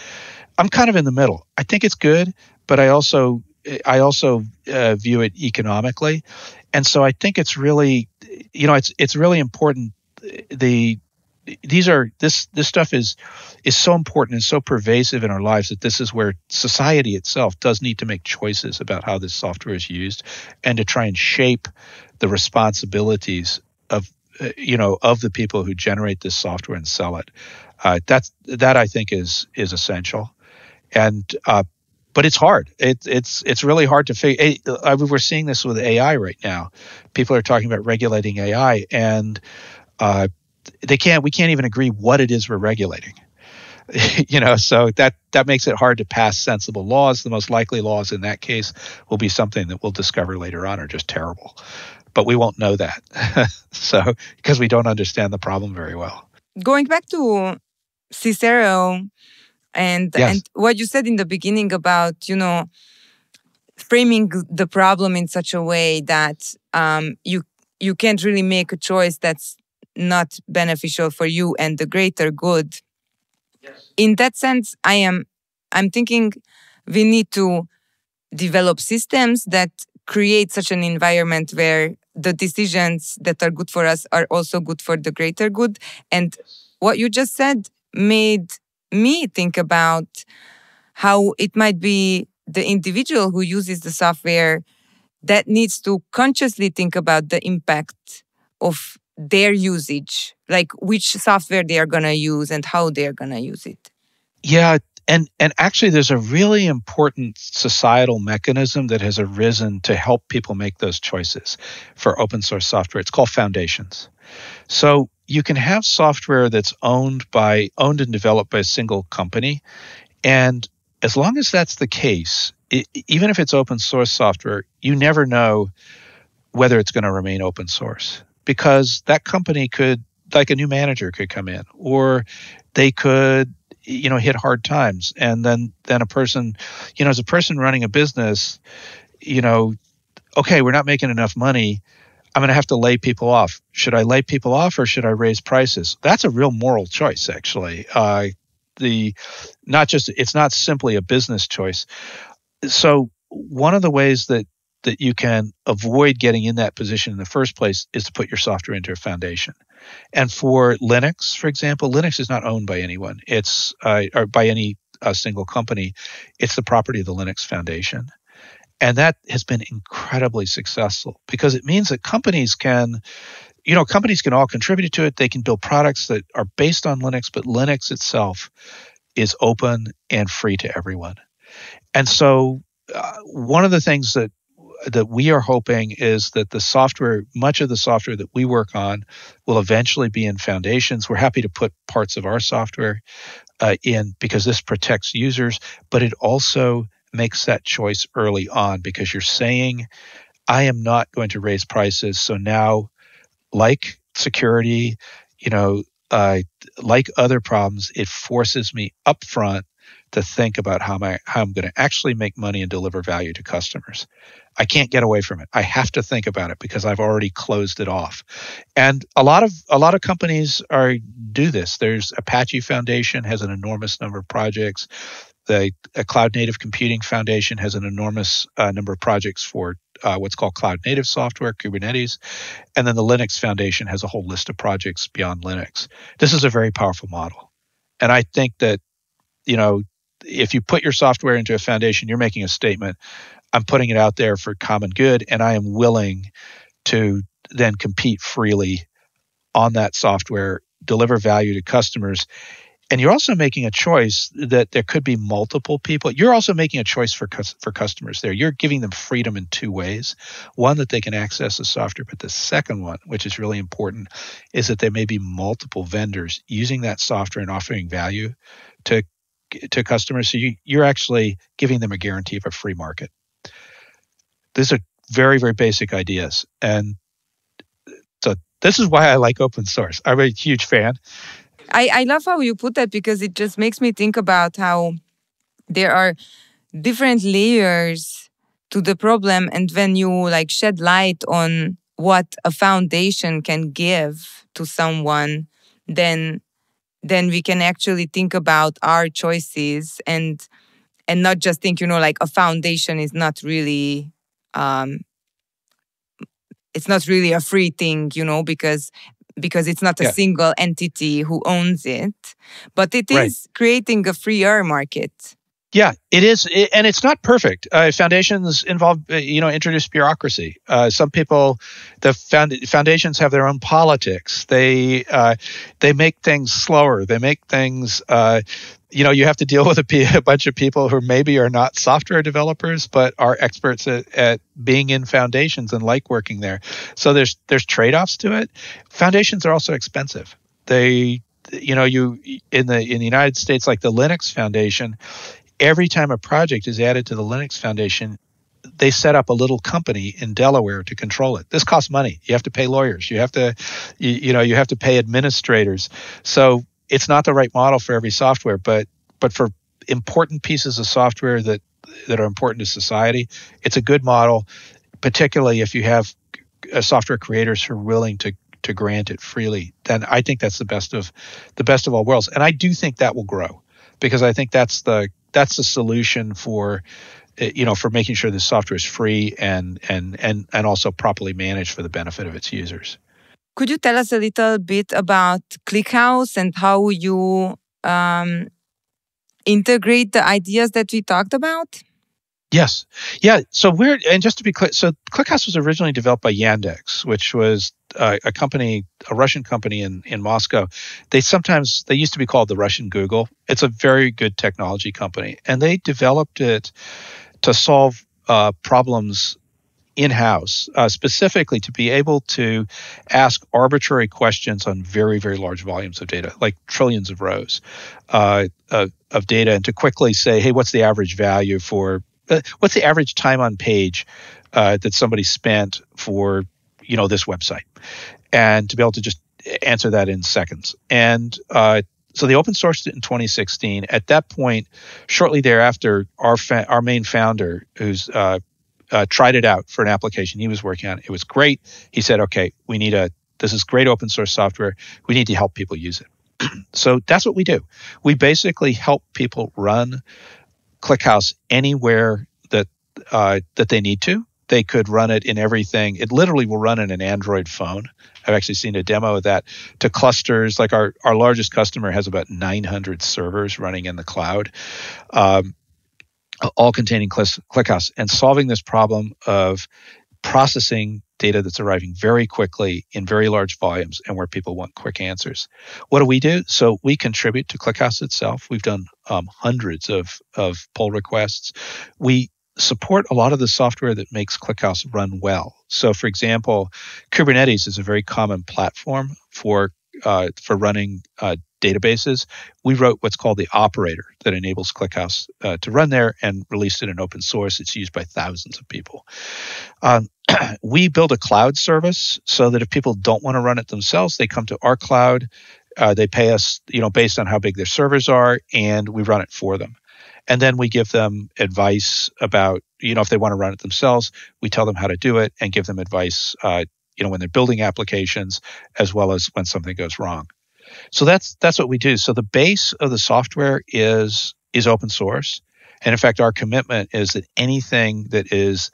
I'm kind of in the middle. I think it's good but i also I also uh, view it economically, and so I think it's really, you know, it's it's really important. The these are this this stuff is is so important and so pervasive in our lives that this is where society itself does need to make choices about how this software is used and to try and shape the responsibilities of uh, you know of the people who generate this software and sell it. Uh, that's that I think is is essential, and uh, but it's hard. It, it's it's really hard to figure. I mean, we're seeing this with AI right now. People are talking about regulating AI, and uh, they can't. We can't even agree what it is we're regulating. *laughs* you know, so that that makes it hard to pass sensible laws. The most likely laws in that case will be something that we'll discover later on are just terrible, but we won't know that. *laughs* so because we don't understand the problem very well. Going back to Cicero and yes. and what you said in the beginning about you know framing the problem in such a way that um, you you can't really make a choice that's not beneficial for you and the greater good yes. in that sense i am i'm thinking we need to develop systems that create such an environment where the decisions that are good for us are also good for the greater good and what you just said made me think about how it might be the individual who uses the software that needs to consciously think about the impact of their usage, like which software they are going to use and how they are going to use it. Yeah, and and actually there's a really important societal mechanism that has arisen to help people make those choices for open source software. It's called foundations. So you can have software that's owned by owned and developed by a single company and as long as that's the case it, even if it's open source software you never know whether it's going to remain open source because that company could like a new manager could come in or they could you know hit hard times and then then a person you know as a person running a business you know okay we're not making enough money I'm going to have to lay people off. Should I lay people off or should I raise prices? That's a real moral choice, actually. Uh, the not just it's not simply a business choice. So one of the ways that that you can avoid getting in that position in the first place is to put your software into a foundation. And for Linux, for example, Linux is not owned by anyone. It's uh, or by any uh, single company. It's the property of the Linux Foundation. And that has been incredibly successful because it means that companies can you know, companies can all contribute to it. They can build products that are based on Linux, but Linux itself is open and free to everyone. And so, uh, one of the things that that we are hoping is that the software, much of the software that we work on, will eventually be in foundations. We're happy to put parts of our software uh, in because this protects users, but it also makes that choice early on because you're saying, I am not going to raise prices. So now, like security, you know, uh, like other problems, it forces me upfront to think about how, my, how I'm going to actually make money and deliver value to customers. I can't get away from it. I have to think about it because I've already closed it off. And a lot of a lot of companies are do this. There's Apache Foundation has an enormous number of projects. The Cloud Native Computing Foundation has an enormous uh, number of projects for uh, what's called cloud native software, Kubernetes. And then the Linux Foundation has a whole list of projects beyond Linux. This is a very powerful model. And I think that, you know, if you put your software into a foundation, you're making a statement. I'm putting it out there for common good, and I am willing to then compete freely on that software, deliver value to customers. And you're also making a choice that there could be multiple people. You're also making a choice for for customers there. You're giving them freedom in two ways. One that they can access the software, but the second one, which is really important, is that there may be multiple vendors using that software and offering value to to customers. So you, you're actually giving them a guarantee of a free market. These are very, very basic ideas. And so this is why I like open source. I'm a huge fan. I, I love how you put that because it just makes me think about how there are different layers to the problem. And when you like shed light on what a foundation can give to someone, then then we can actually think about our choices and and not just think you know like a foundation is not really um it's not really a free thing you know because because it's not a yeah. single entity who owns it but it is right. creating a freer market yeah, it is, and it's not perfect. Uh, foundations involve, uh, you know, introduce bureaucracy. Uh, some people, the found, foundations have their own politics. They uh, they make things slower. They make things. Uh, you know, you have to deal with a, *laughs* a, bunch of people who maybe are not software developers, but are experts at, at being in foundations and like working there. So there's there's trade offs to it. Foundations are also expensive. They you know you in the in the United States like the Linux Foundation every time a project is added to the Linux Foundation, they set up a little company in Delaware to control it. This costs money. You have to pay lawyers. You have to, you, you, know, you have to pay administrators. So it's not the right model for every software, but but for important pieces of software that that are important to society, it's a good model. Particularly if you have software creators who are willing to to grant it freely, then I think that's the best of the best of all worlds. And I do think that will grow because I think that's the that's the solution for eh, you know for making sure the software is free and and and and also properly managed for the benefit of its users. Could you tell us a little bit about ClickHouse and how you um, integrate the ideas that we talked about? Yes. Yeah. So we're, and just to be clear, so ClickHouse was originally developed by Yandex, which was uh, a company, a Russian company in, in Moscow. They sometimes, they used to be called the Russian Google. It's a very good technology company. And they developed it to solve uh, problems in house, uh, specifically to be able to ask arbitrary questions on very, very large volumes of data, like trillions of rows uh, of, of, data, and to quickly say, hey, what's the average value for uh, what's the average time on page uh, that somebody spent for you know this website, and to be able to just answer that in seconds. And uh, so they open sourced it in 2016. At that point, shortly thereafter, our fa- our main founder, who's uh, uh, tried it out for an application he was working on, it was great. He said, "Okay, we need a this is great open source software. We need to help people use it." *clears throat* so that's what we do. We basically help people run ClickHouse anywhere that uh, that they need to. They could run it in everything. It literally will run in an Android phone. I've actually seen a demo of that to clusters. Like our, our largest customer has about 900 servers running in the cloud, um, all containing ClickHouse. And solving this problem of processing data that's arriving very quickly in very large volumes and where people want quick answers. What do we do? So we contribute to ClickHouse itself. We've done um, hundreds of, of pull requests. We support a lot of the software that makes ClickHouse run well. So, for example, Kubernetes is a very common platform for uh, for running uh, databases. We wrote what's called the operator that enables ClickHouse uh, to run there and released it in open source. It's used by thousands of people. Um, *clears throat* we build a cloud service so that if people don't want to run it themselves, they come to our cloud. Uh, they pay us, you know, based on how big their servers are, and we run it for them. And then we give them advice about, you know, if they want to run it themselves, we tell them how to do it and give them advice, uh, you know, when they're building applications as well as when something goes wrong. So that's that's what we do. So the base of the software is is open source. And in fact, our commitment is that anything that is,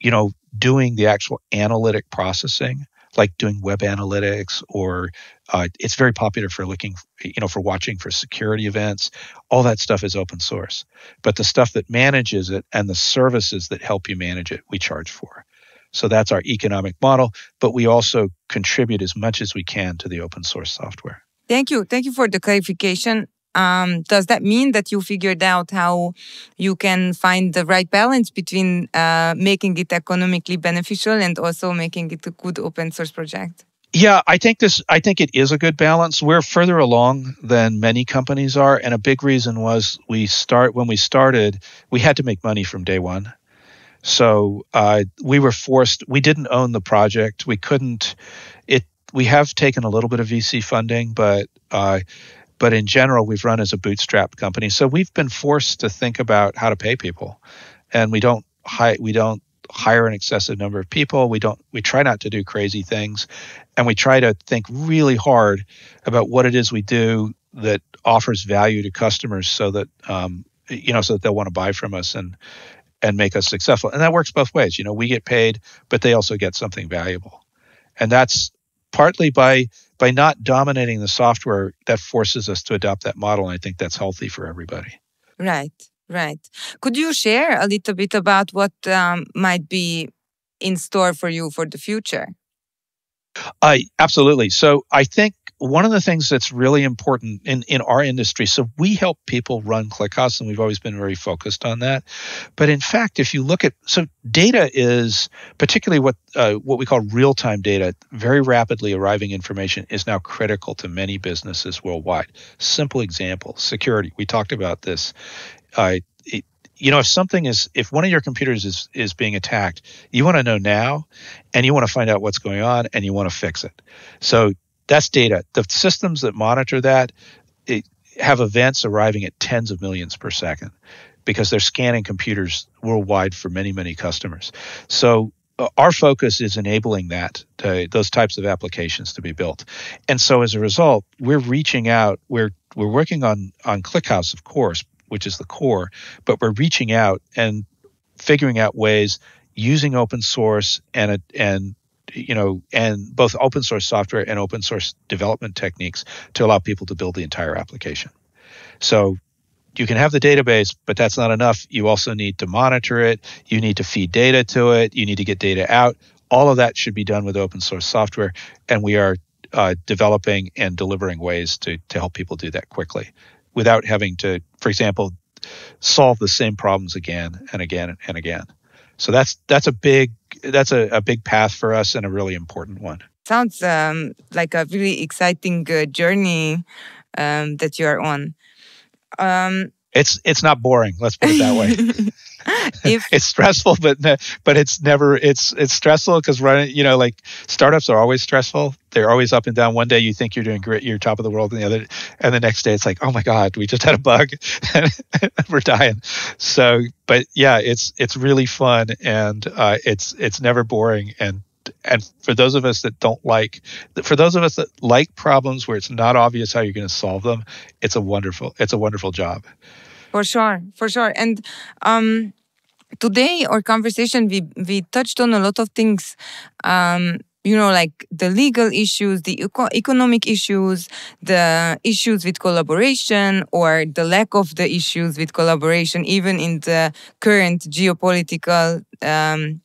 you know, doing the actual analytic processing like doing web analytics or uh, it's very popular for looking you know for watching for security events. All that stuff is open source. But the stuff that manages it and the services that help you manage it we charge for. So that's our economic model but we also contribute as much as we can to the open source software. Thank you. Thank you for the clarification. Um, does that mean that you figured out how you can find the right balance between uh, making it economically beneficial and also making it a good open source project? Yeah, I think this. I think it is a good balance. We're further along than many companies are, and a big reason was we start when we started. We had to make money from day one, so uh, we were forced. We didn't own the project. We couldn't. It. We have taken a little bit of VC funding, but uh, but in general, we've run as a bootstrapped company. So we've been forced to think about how to pay people, and we don't we don't hire an excessive number of people. We don't we try not to do crazy things, and we try to think really hard about what it is we do that offers value to customers, so that um, you know so that they'll want to buy from us and and make us successful. And that works both ways. You know, we get paid, but they also get something valuable, and that's partly by by not dominating the software that forces us to adopt that model and i think that's healthy for everybody right right could you share a little bit about what um, might be in store for you for the future uh, absolutely so i think one of the things that's really important in, in our industry, so we help people run ClickHouse, and we've always been very focused on that. But in fact, if you look at so data is particularly what uh, what we call real time data, very rapidly arriving information is now critical to many businesses worldwide. Simple example: security. We talked about this. Uh, it, you know if something is if one of your computers is is being attacked you want to know now and you want to find out what's going on and you want to fix it so that's data. The systems that monitor that have events arriving at tens of millions per second because they're scanning computers worldwide for many, many customers. So uh, our focus is enabling that to, those types of applications to be built. And so as a result, we're reaching out. We're we're working on on ClickHouse, of course, which is the core, but we're reaching out and figuring out ways using open source and and you know, and both open source software and open source development techniques to allow people to build the entire application. So you can have the database, but that's not enough. You also need to monitor it. You need to feed data to it. You need to get data out. All of that should be done with open source software, and we are uh, developing and delivering ways to to help people do that quickly, without having to, for example, solve the same problems again and again and again. So that's that's a big that's a, a big path for us and a really important one. Sounds um, like a really exciting uh, journey um, that you are on. Um, it's it's not boring. Let's put it that way. *laughs* *laughs* if, it's stressful, but but it's never it's it's stressful because running you know like startups are always stressful. They're always up and down. One day you think you're doing great, you're top of the world, and the other and the next day it's like oh my god, we just had a bug and *laughs* we're dying. So, but yeah, it's it's really fun and uh, it's it's never boring and and for those of us that don't like for those of us that like problems where it's not obvious how you're going to solve them it's a wonderful it's a wonderful job for sure, for sure. And um, today, our conversation, we we touched on a lot of things. Um, you know, like the legal issues, the eco- economic issues, the issues with collaboration, or the lack of the issues with collaboration, even in the current geopolitical um,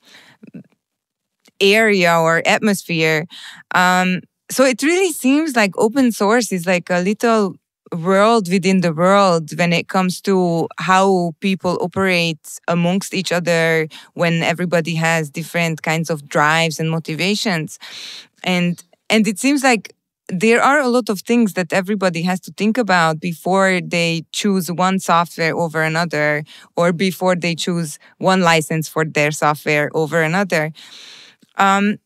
area or atmosphere. Um, so it really seems like open source is like a little world within the world when it comes to how people operate amongst each other when everybody has different kinds of drives and motivations. And and it seems like there are a lot of things that everybody has to think about before they choose one software over another or before they choose one license for their software over another. Um,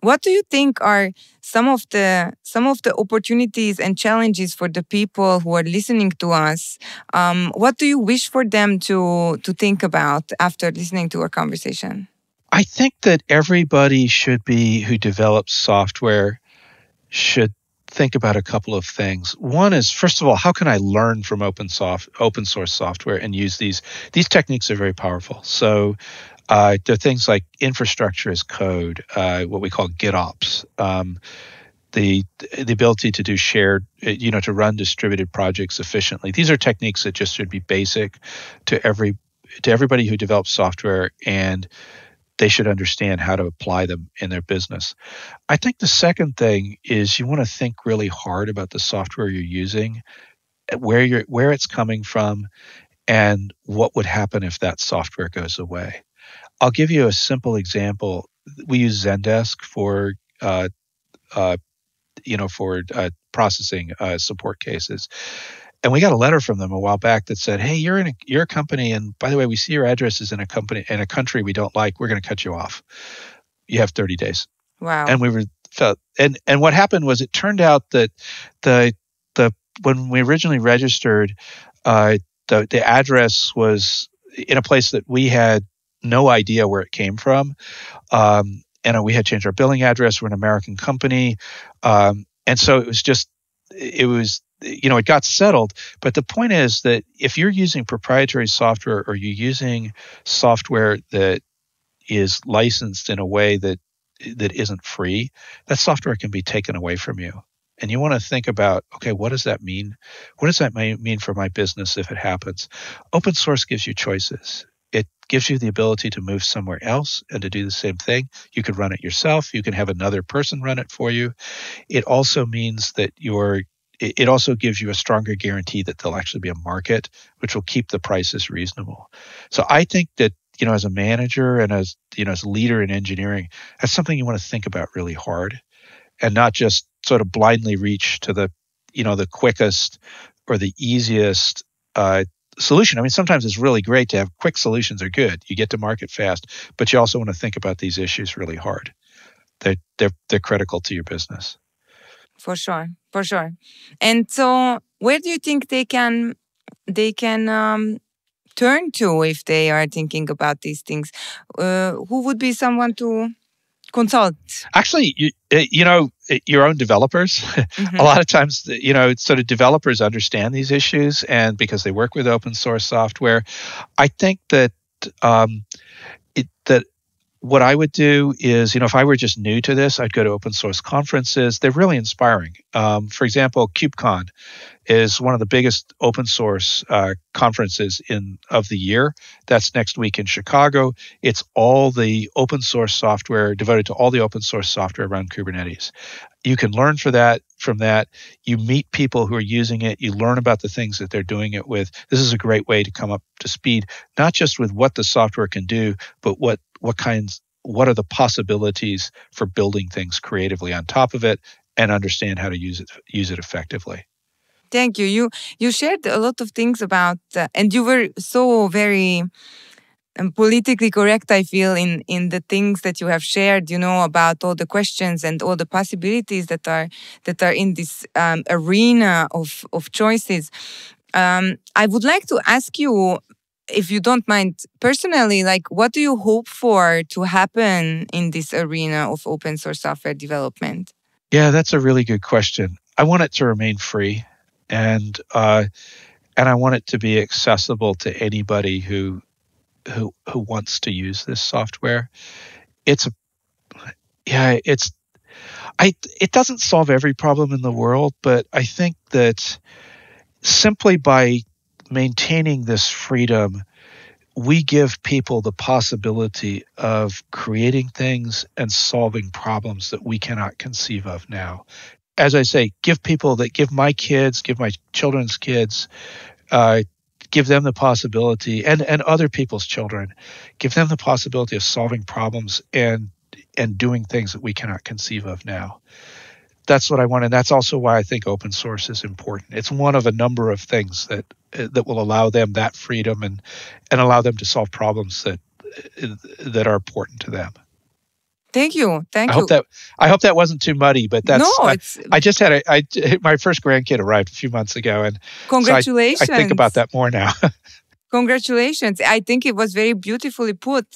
what do you think are some of the some of the opportunities and challenges for the people who are listening to us? Um, what do you wish for them to to think about after listening to our conversation? I think that everybody should be who develops software should think about a couple of things. One is first of all, how can I learn from open soft open source software and use these these techniques are very powerful. So uh, are things like infrastructure as code, uh, what we call GitOps, um, the the ability to do shared, you know, to run distributed projects efficiently. These are techniques that just should be basic to every to everybody who develops software, and they should understand how to apply them in their business. I think the second thing is you want to think really hard about the software you're using, where you're where it's coming from, and what would happen if that software goes away. I'll give you a simple example. We use Zendesk for, uh, uh, you know, for uh, processing uh, support cases. And we got a letter from them a while back that said, "Hey, you're in a you're a company, and by the way, we see your address is in a company in a country we don't like. We're going to cut you off. You have 30 days." Wow. And we were felt and and what happened was it turned out that the the when we originally registered, uh, the the address was in a place that we had no idea where it came from. Um, and we had changed our billing address. We're an American company. Um, and so it was just, it was, you know, it got settled. But the point is that if you're using proprietary software or you're using software that is licensed in a way that that isn't free, that software can be taken away from you. And you want to think about, okay, what does that mean? What does that mean for my business if it happens? Open source gives you choices gives you the ability to move somewhere else and to do the same thing. You could run it yourself. You can have another person run it for you. It also means that you're it also gives you a stronger guarantee that there'll actually be a market which will keep the prices reasonable. So I think that you know as a manager and as you know as a leader in engineering that's something you want to think about really hard and not just sort of blindly reach to the you know the quickest or the easiest uh, solution. I mean, sometimes it's really great to have quick solutions are good. You get to market fast, but you also want to think about these issues really hard. They're they're they're critical to your business. For sure, for sure. And so, where do you think they can they can um, turn to if they are thinking about these things? Uh, who would be someone to consult? Actually, you, eh, you know, eh, your own developers. *laughs* Mm-hmm. a lot of times, you know, sort of developers understand these issues, and because they work with open source software, I think that um, it, that what I would do is, you know, if I were just new to this, I'd go to open source conferences. They're really inspiring. Um, for example, KubeCon is one of the biggest open source uh, conferences in of the year. That's next week in Chicago. It's all the open source software devoted to all the open source software around Kubernetes. You can learn for that from that. You meet people who are using it. You learn about the things that they're doing it with. This is a great way to come up to speed, not just with what the software can do, but what what kinds what are the possibilities for building things creatively on top of it and understand how to use it use it effectively thank you. You you shared a lot of things about uh, and you were so very um, politically correct i feel in in the things that you have shared you know about all the questions and all the possibilities that are that are in this um, arena of of choices. Um, i would like to ask you if you don't mind personally like what do you hope for to happen in this arena of open source software development? Yeah that's a really good question. I want it to remain free and uh, and i want it to be accessible to anybody who who who wants to use this software it's a yeah it's i it doesn't solve every problem in the world but i think that simply by maintaining this freedom, we give people the possibility of creating things and solving problems that we cannot conceive of now. As I say, give people that give my kids, give my children's kids, uh, give them the possibility, and and other people's children, give them the possibility of solving problems and and doing things that we cannot conceive of now that's what I want, and that's also why I think open source is important. It's one of a number of things that that will allow them that freedom and and allow them to solve problems that that are important to them. Thank you. Thank you. I you. Hope that, I hope that wasn't too muddy, but that's. No, it's, I, I just had a, I, *laughs* my first grandkid arrived a few months ago, and congratulations. So I, I think about that more now. *laughs* congratulations. I think it was very beautifully put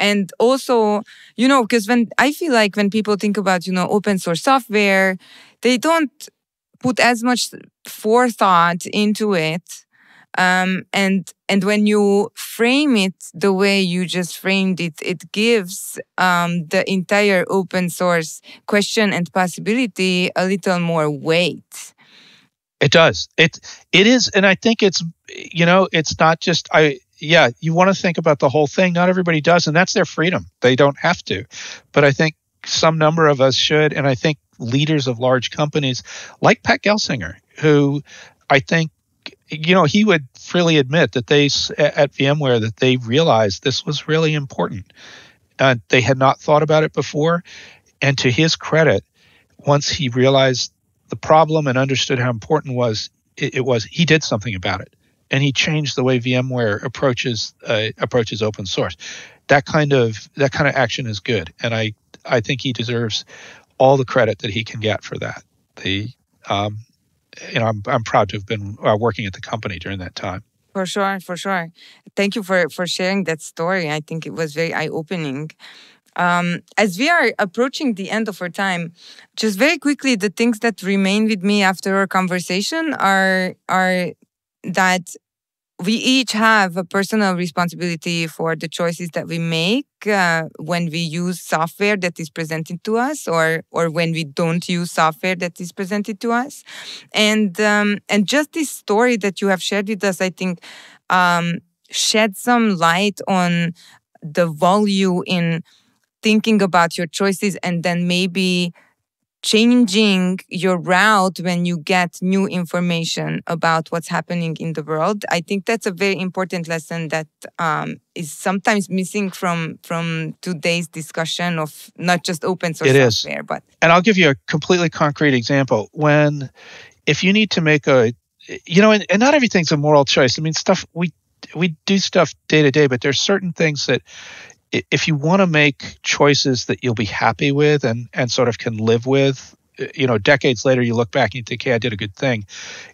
and also you know because when i feel like when people think about you know open source software they don't put as much forethought into it um, and and when you frame it the way you just framed it it gives um, the entire open source question and possibility a little more weight it does it it is and i think it's you know it's not just i yeah, you want to think about the whole thing. Not everybody does, and that's their freedom. They don't have to. But I think some number of us should, and I think leaders of large companies like Pat Gelsinger, who I think you know he would freely admit that they at VMware that they realized this was really important. Uh, they had not thought about it before, and to his credit, once he realized the problem and understood how important was it, it was, he did something about it and he changed the way VMware approaches uh, approaches open source. That kind of that kind of action is good, and I I think he deserves all the credit that he can get for that. The um, you know I'm I'm proud to have been uh, working at the company during that time. For sure, for sure. Thank you for for sharing that story. I think it was very eye opening. Um, as we are approaching the end of our time, just very quickly, the things that remain with me after our conversation are are that we each have a personal responsibility for the choices that we make uh, when we use software that is presented to us or or when we don't use software that is presented to us. And um, and just this story that you have shared with us i think um, shed some light on the value in thinking about your choices and then maybe changing your route when you get new information about what's happening in the world. I think that's a very important lesson that um, is sometimes missing from from today's discussion of not just open source it software is. but and i'll give you a completely concrete example. When if you need to make a you know and, and not everything's a moral choice. I mean stuff we we do stuff day to day but there's certain things that if you want to make choices that you'll be happy with and and sort of can live with uh, you know decades later you look back and you think hey i did a good thing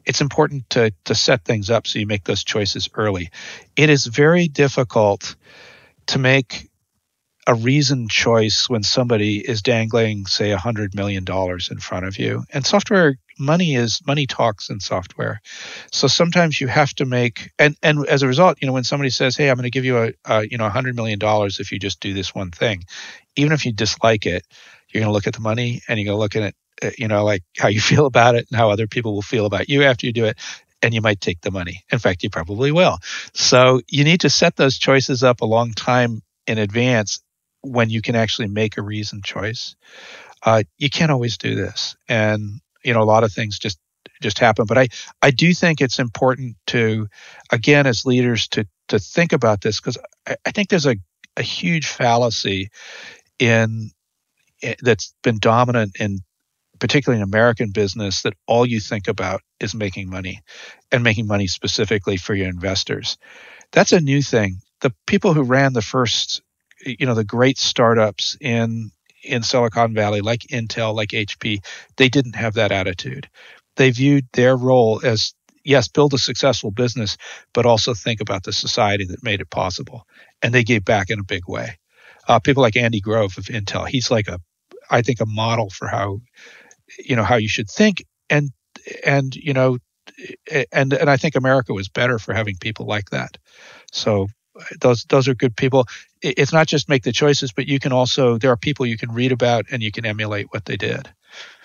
it's important to to set things up so you make those choices early. It is very difficult to make a reasoned choice when somebody is dangling say a hundred million dollars in front of you and software money is money talks in software. So sometimes you have to make and and as a result, you know, when somebody says, "Hey, I'm going to give you a, a you know, 100 million dollars if you just do this one thing," even if you dislike it, you're going to look at the money and you're going to look at it, uh, you know, like how you *laughs* feel about it and how other people will feel about you after you do it. And you might take the money. In fact, you probably will. So you need to set those choices up a long time in advance when you can actually make a reasoned choice. Uh, you can't always do this. And you know a lot of things just just happen but i i do think it's important to again as leaders to to think about this because I, I, think there's a, a huge fallacy in, eh, that's been dominant in particularly in american business that all you think about is making money and making money specifically for your investors that's a new thing the people who ran the first you know the great startups in in Silicon Valley, like Intel, like HP, they didn't have that attitude. They viewed their role as yes, build a successful business, but also think about the society that made it possible. And they gave back in a big way. Uh, people like Andy Grove of Intel, he's like a, I think, a model for how, you know, how you should think. And and you know, and and I think America was better for having people like that. So those those are good people. It's not just make the choices, but you can also there are people you can read about and you can emulate what they did.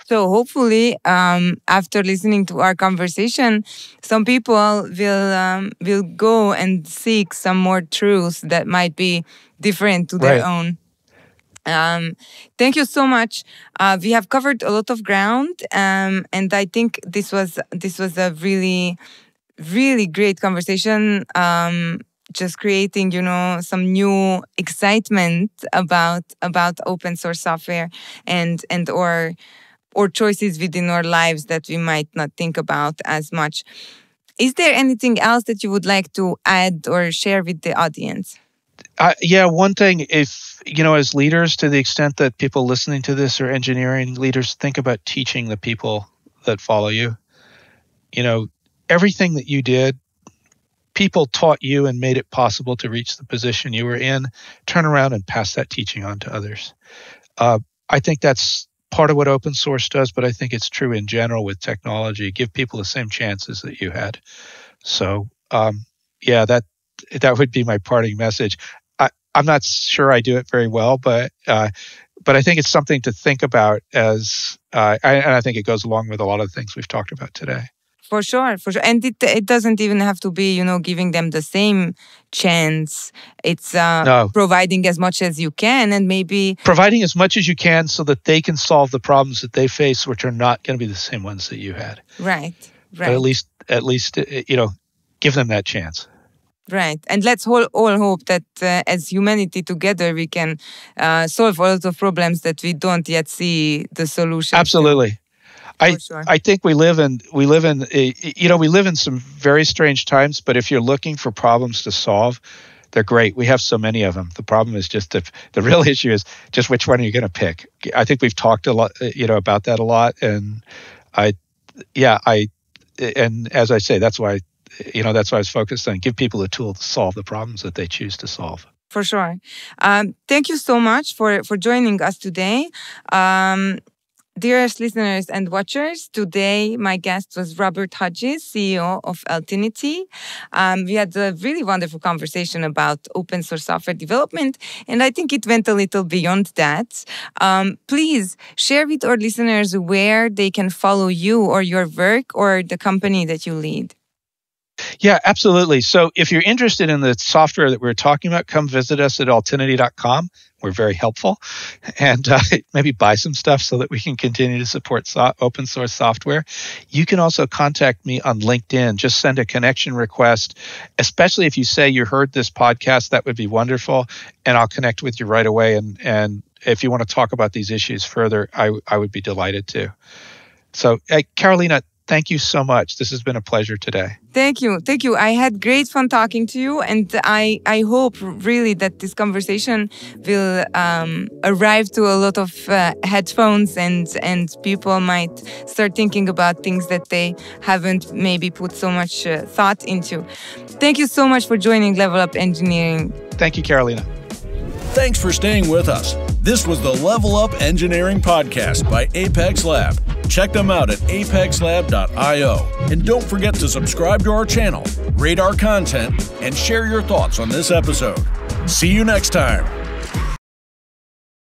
So hopefully, um, after listening to our conversation, some people will um, will go and seek some more truths that might be different to their Right. own. Um, thank you so much. Uh, we have covered a lot of ground, um, and I think this was this was a really, really great conversation. Um, just creating, you know, some new excitement about about open source software and and or or choices within our lives that we might not think about as much. Is there anything else that you would like to add or share with the audience? Uh, yeah, one thing, if you know, as leaders, to the extent that people listening to this are engineering leaders, think about teaching the people that follow you. You know, everything that you did, people taught you and made it possible to reach the position you were in. Turn around and pass that teaching on to others. Uh, I think that's part of what open source does, but I think it's true in general with technology. Give people the same chances that you had. So, um, yeah, that that would be my parting message. I, I'm not sure I do it very well, but uh, but I think it's something to think about as, uh, I, and I think it goes along with a lot of the things we've talked about today. For sure, for sure, and it it doesn't even have to be you know giving them the same chance. It's uh, No. providing as much as you can, and maybe Providing as much as you can so that they can solve the problems that they face, which are not going to be the same ones that you had. right, right But at least, at least, uh, you know, give them that chance. right, and let's all, all hope that uh, as humanity together we can uh, solve a lot of problems that we don't yet see the solution. to. Absolutely. I, sure. I think we live in we live in a, you know we live in some very strange times but if you're looking for problems to solve they're great we have so many of them the problem is just if the real *laughs* issue is just which one are you going to pick i think we've talked a lot you know about that a lot and i yeah i and as i say that's why you know that's why i was focused on give people a tool to solve the problems that they choose to solve for sure. Um, thank you so much for for joining us today. Um, Dearest listeners and watchers, today my guest was Robert Hodges, CEO of Altinity. Um, we had a really wonderful conversation about open source software development, and I think it went a little beyond that. Um, please share with our listeners where they can follow you or your work or the company that you lead. Yeah, absolutely. So if you're interested in the software that we are talking about, come visit us at altinity.com. We're very helpful. And uh, *laughs* maybe buy some stuff so that we can continue to support so- open source software. You can also contact me on LinkedIn. Just send a connection request, especially if you say you heard this podcast. That would be wonderful. And I'll connect with you right away. And, and if you want to talk about these issues further, I, I would be delighted to. So, Carolina, thank you so much. This has been a pleasure today. Thank you. Thank you. I had great fun talking to you, and I, I hope really that this conversation will um, arrive to a lot of uh, headphones and, and people might start thinking about things that they haven't maybe put so much uh, thought into. Thank you so much for joining Level Up Engineering. Thank you, Carolina. Thanks for staying with us. This was the Level Up Engineering Podcast by Apex Lab. Check them out at apexlab.io. And don't forget to subscribe to our channel, rate our content, and share your thoughts on this episode. See you next time.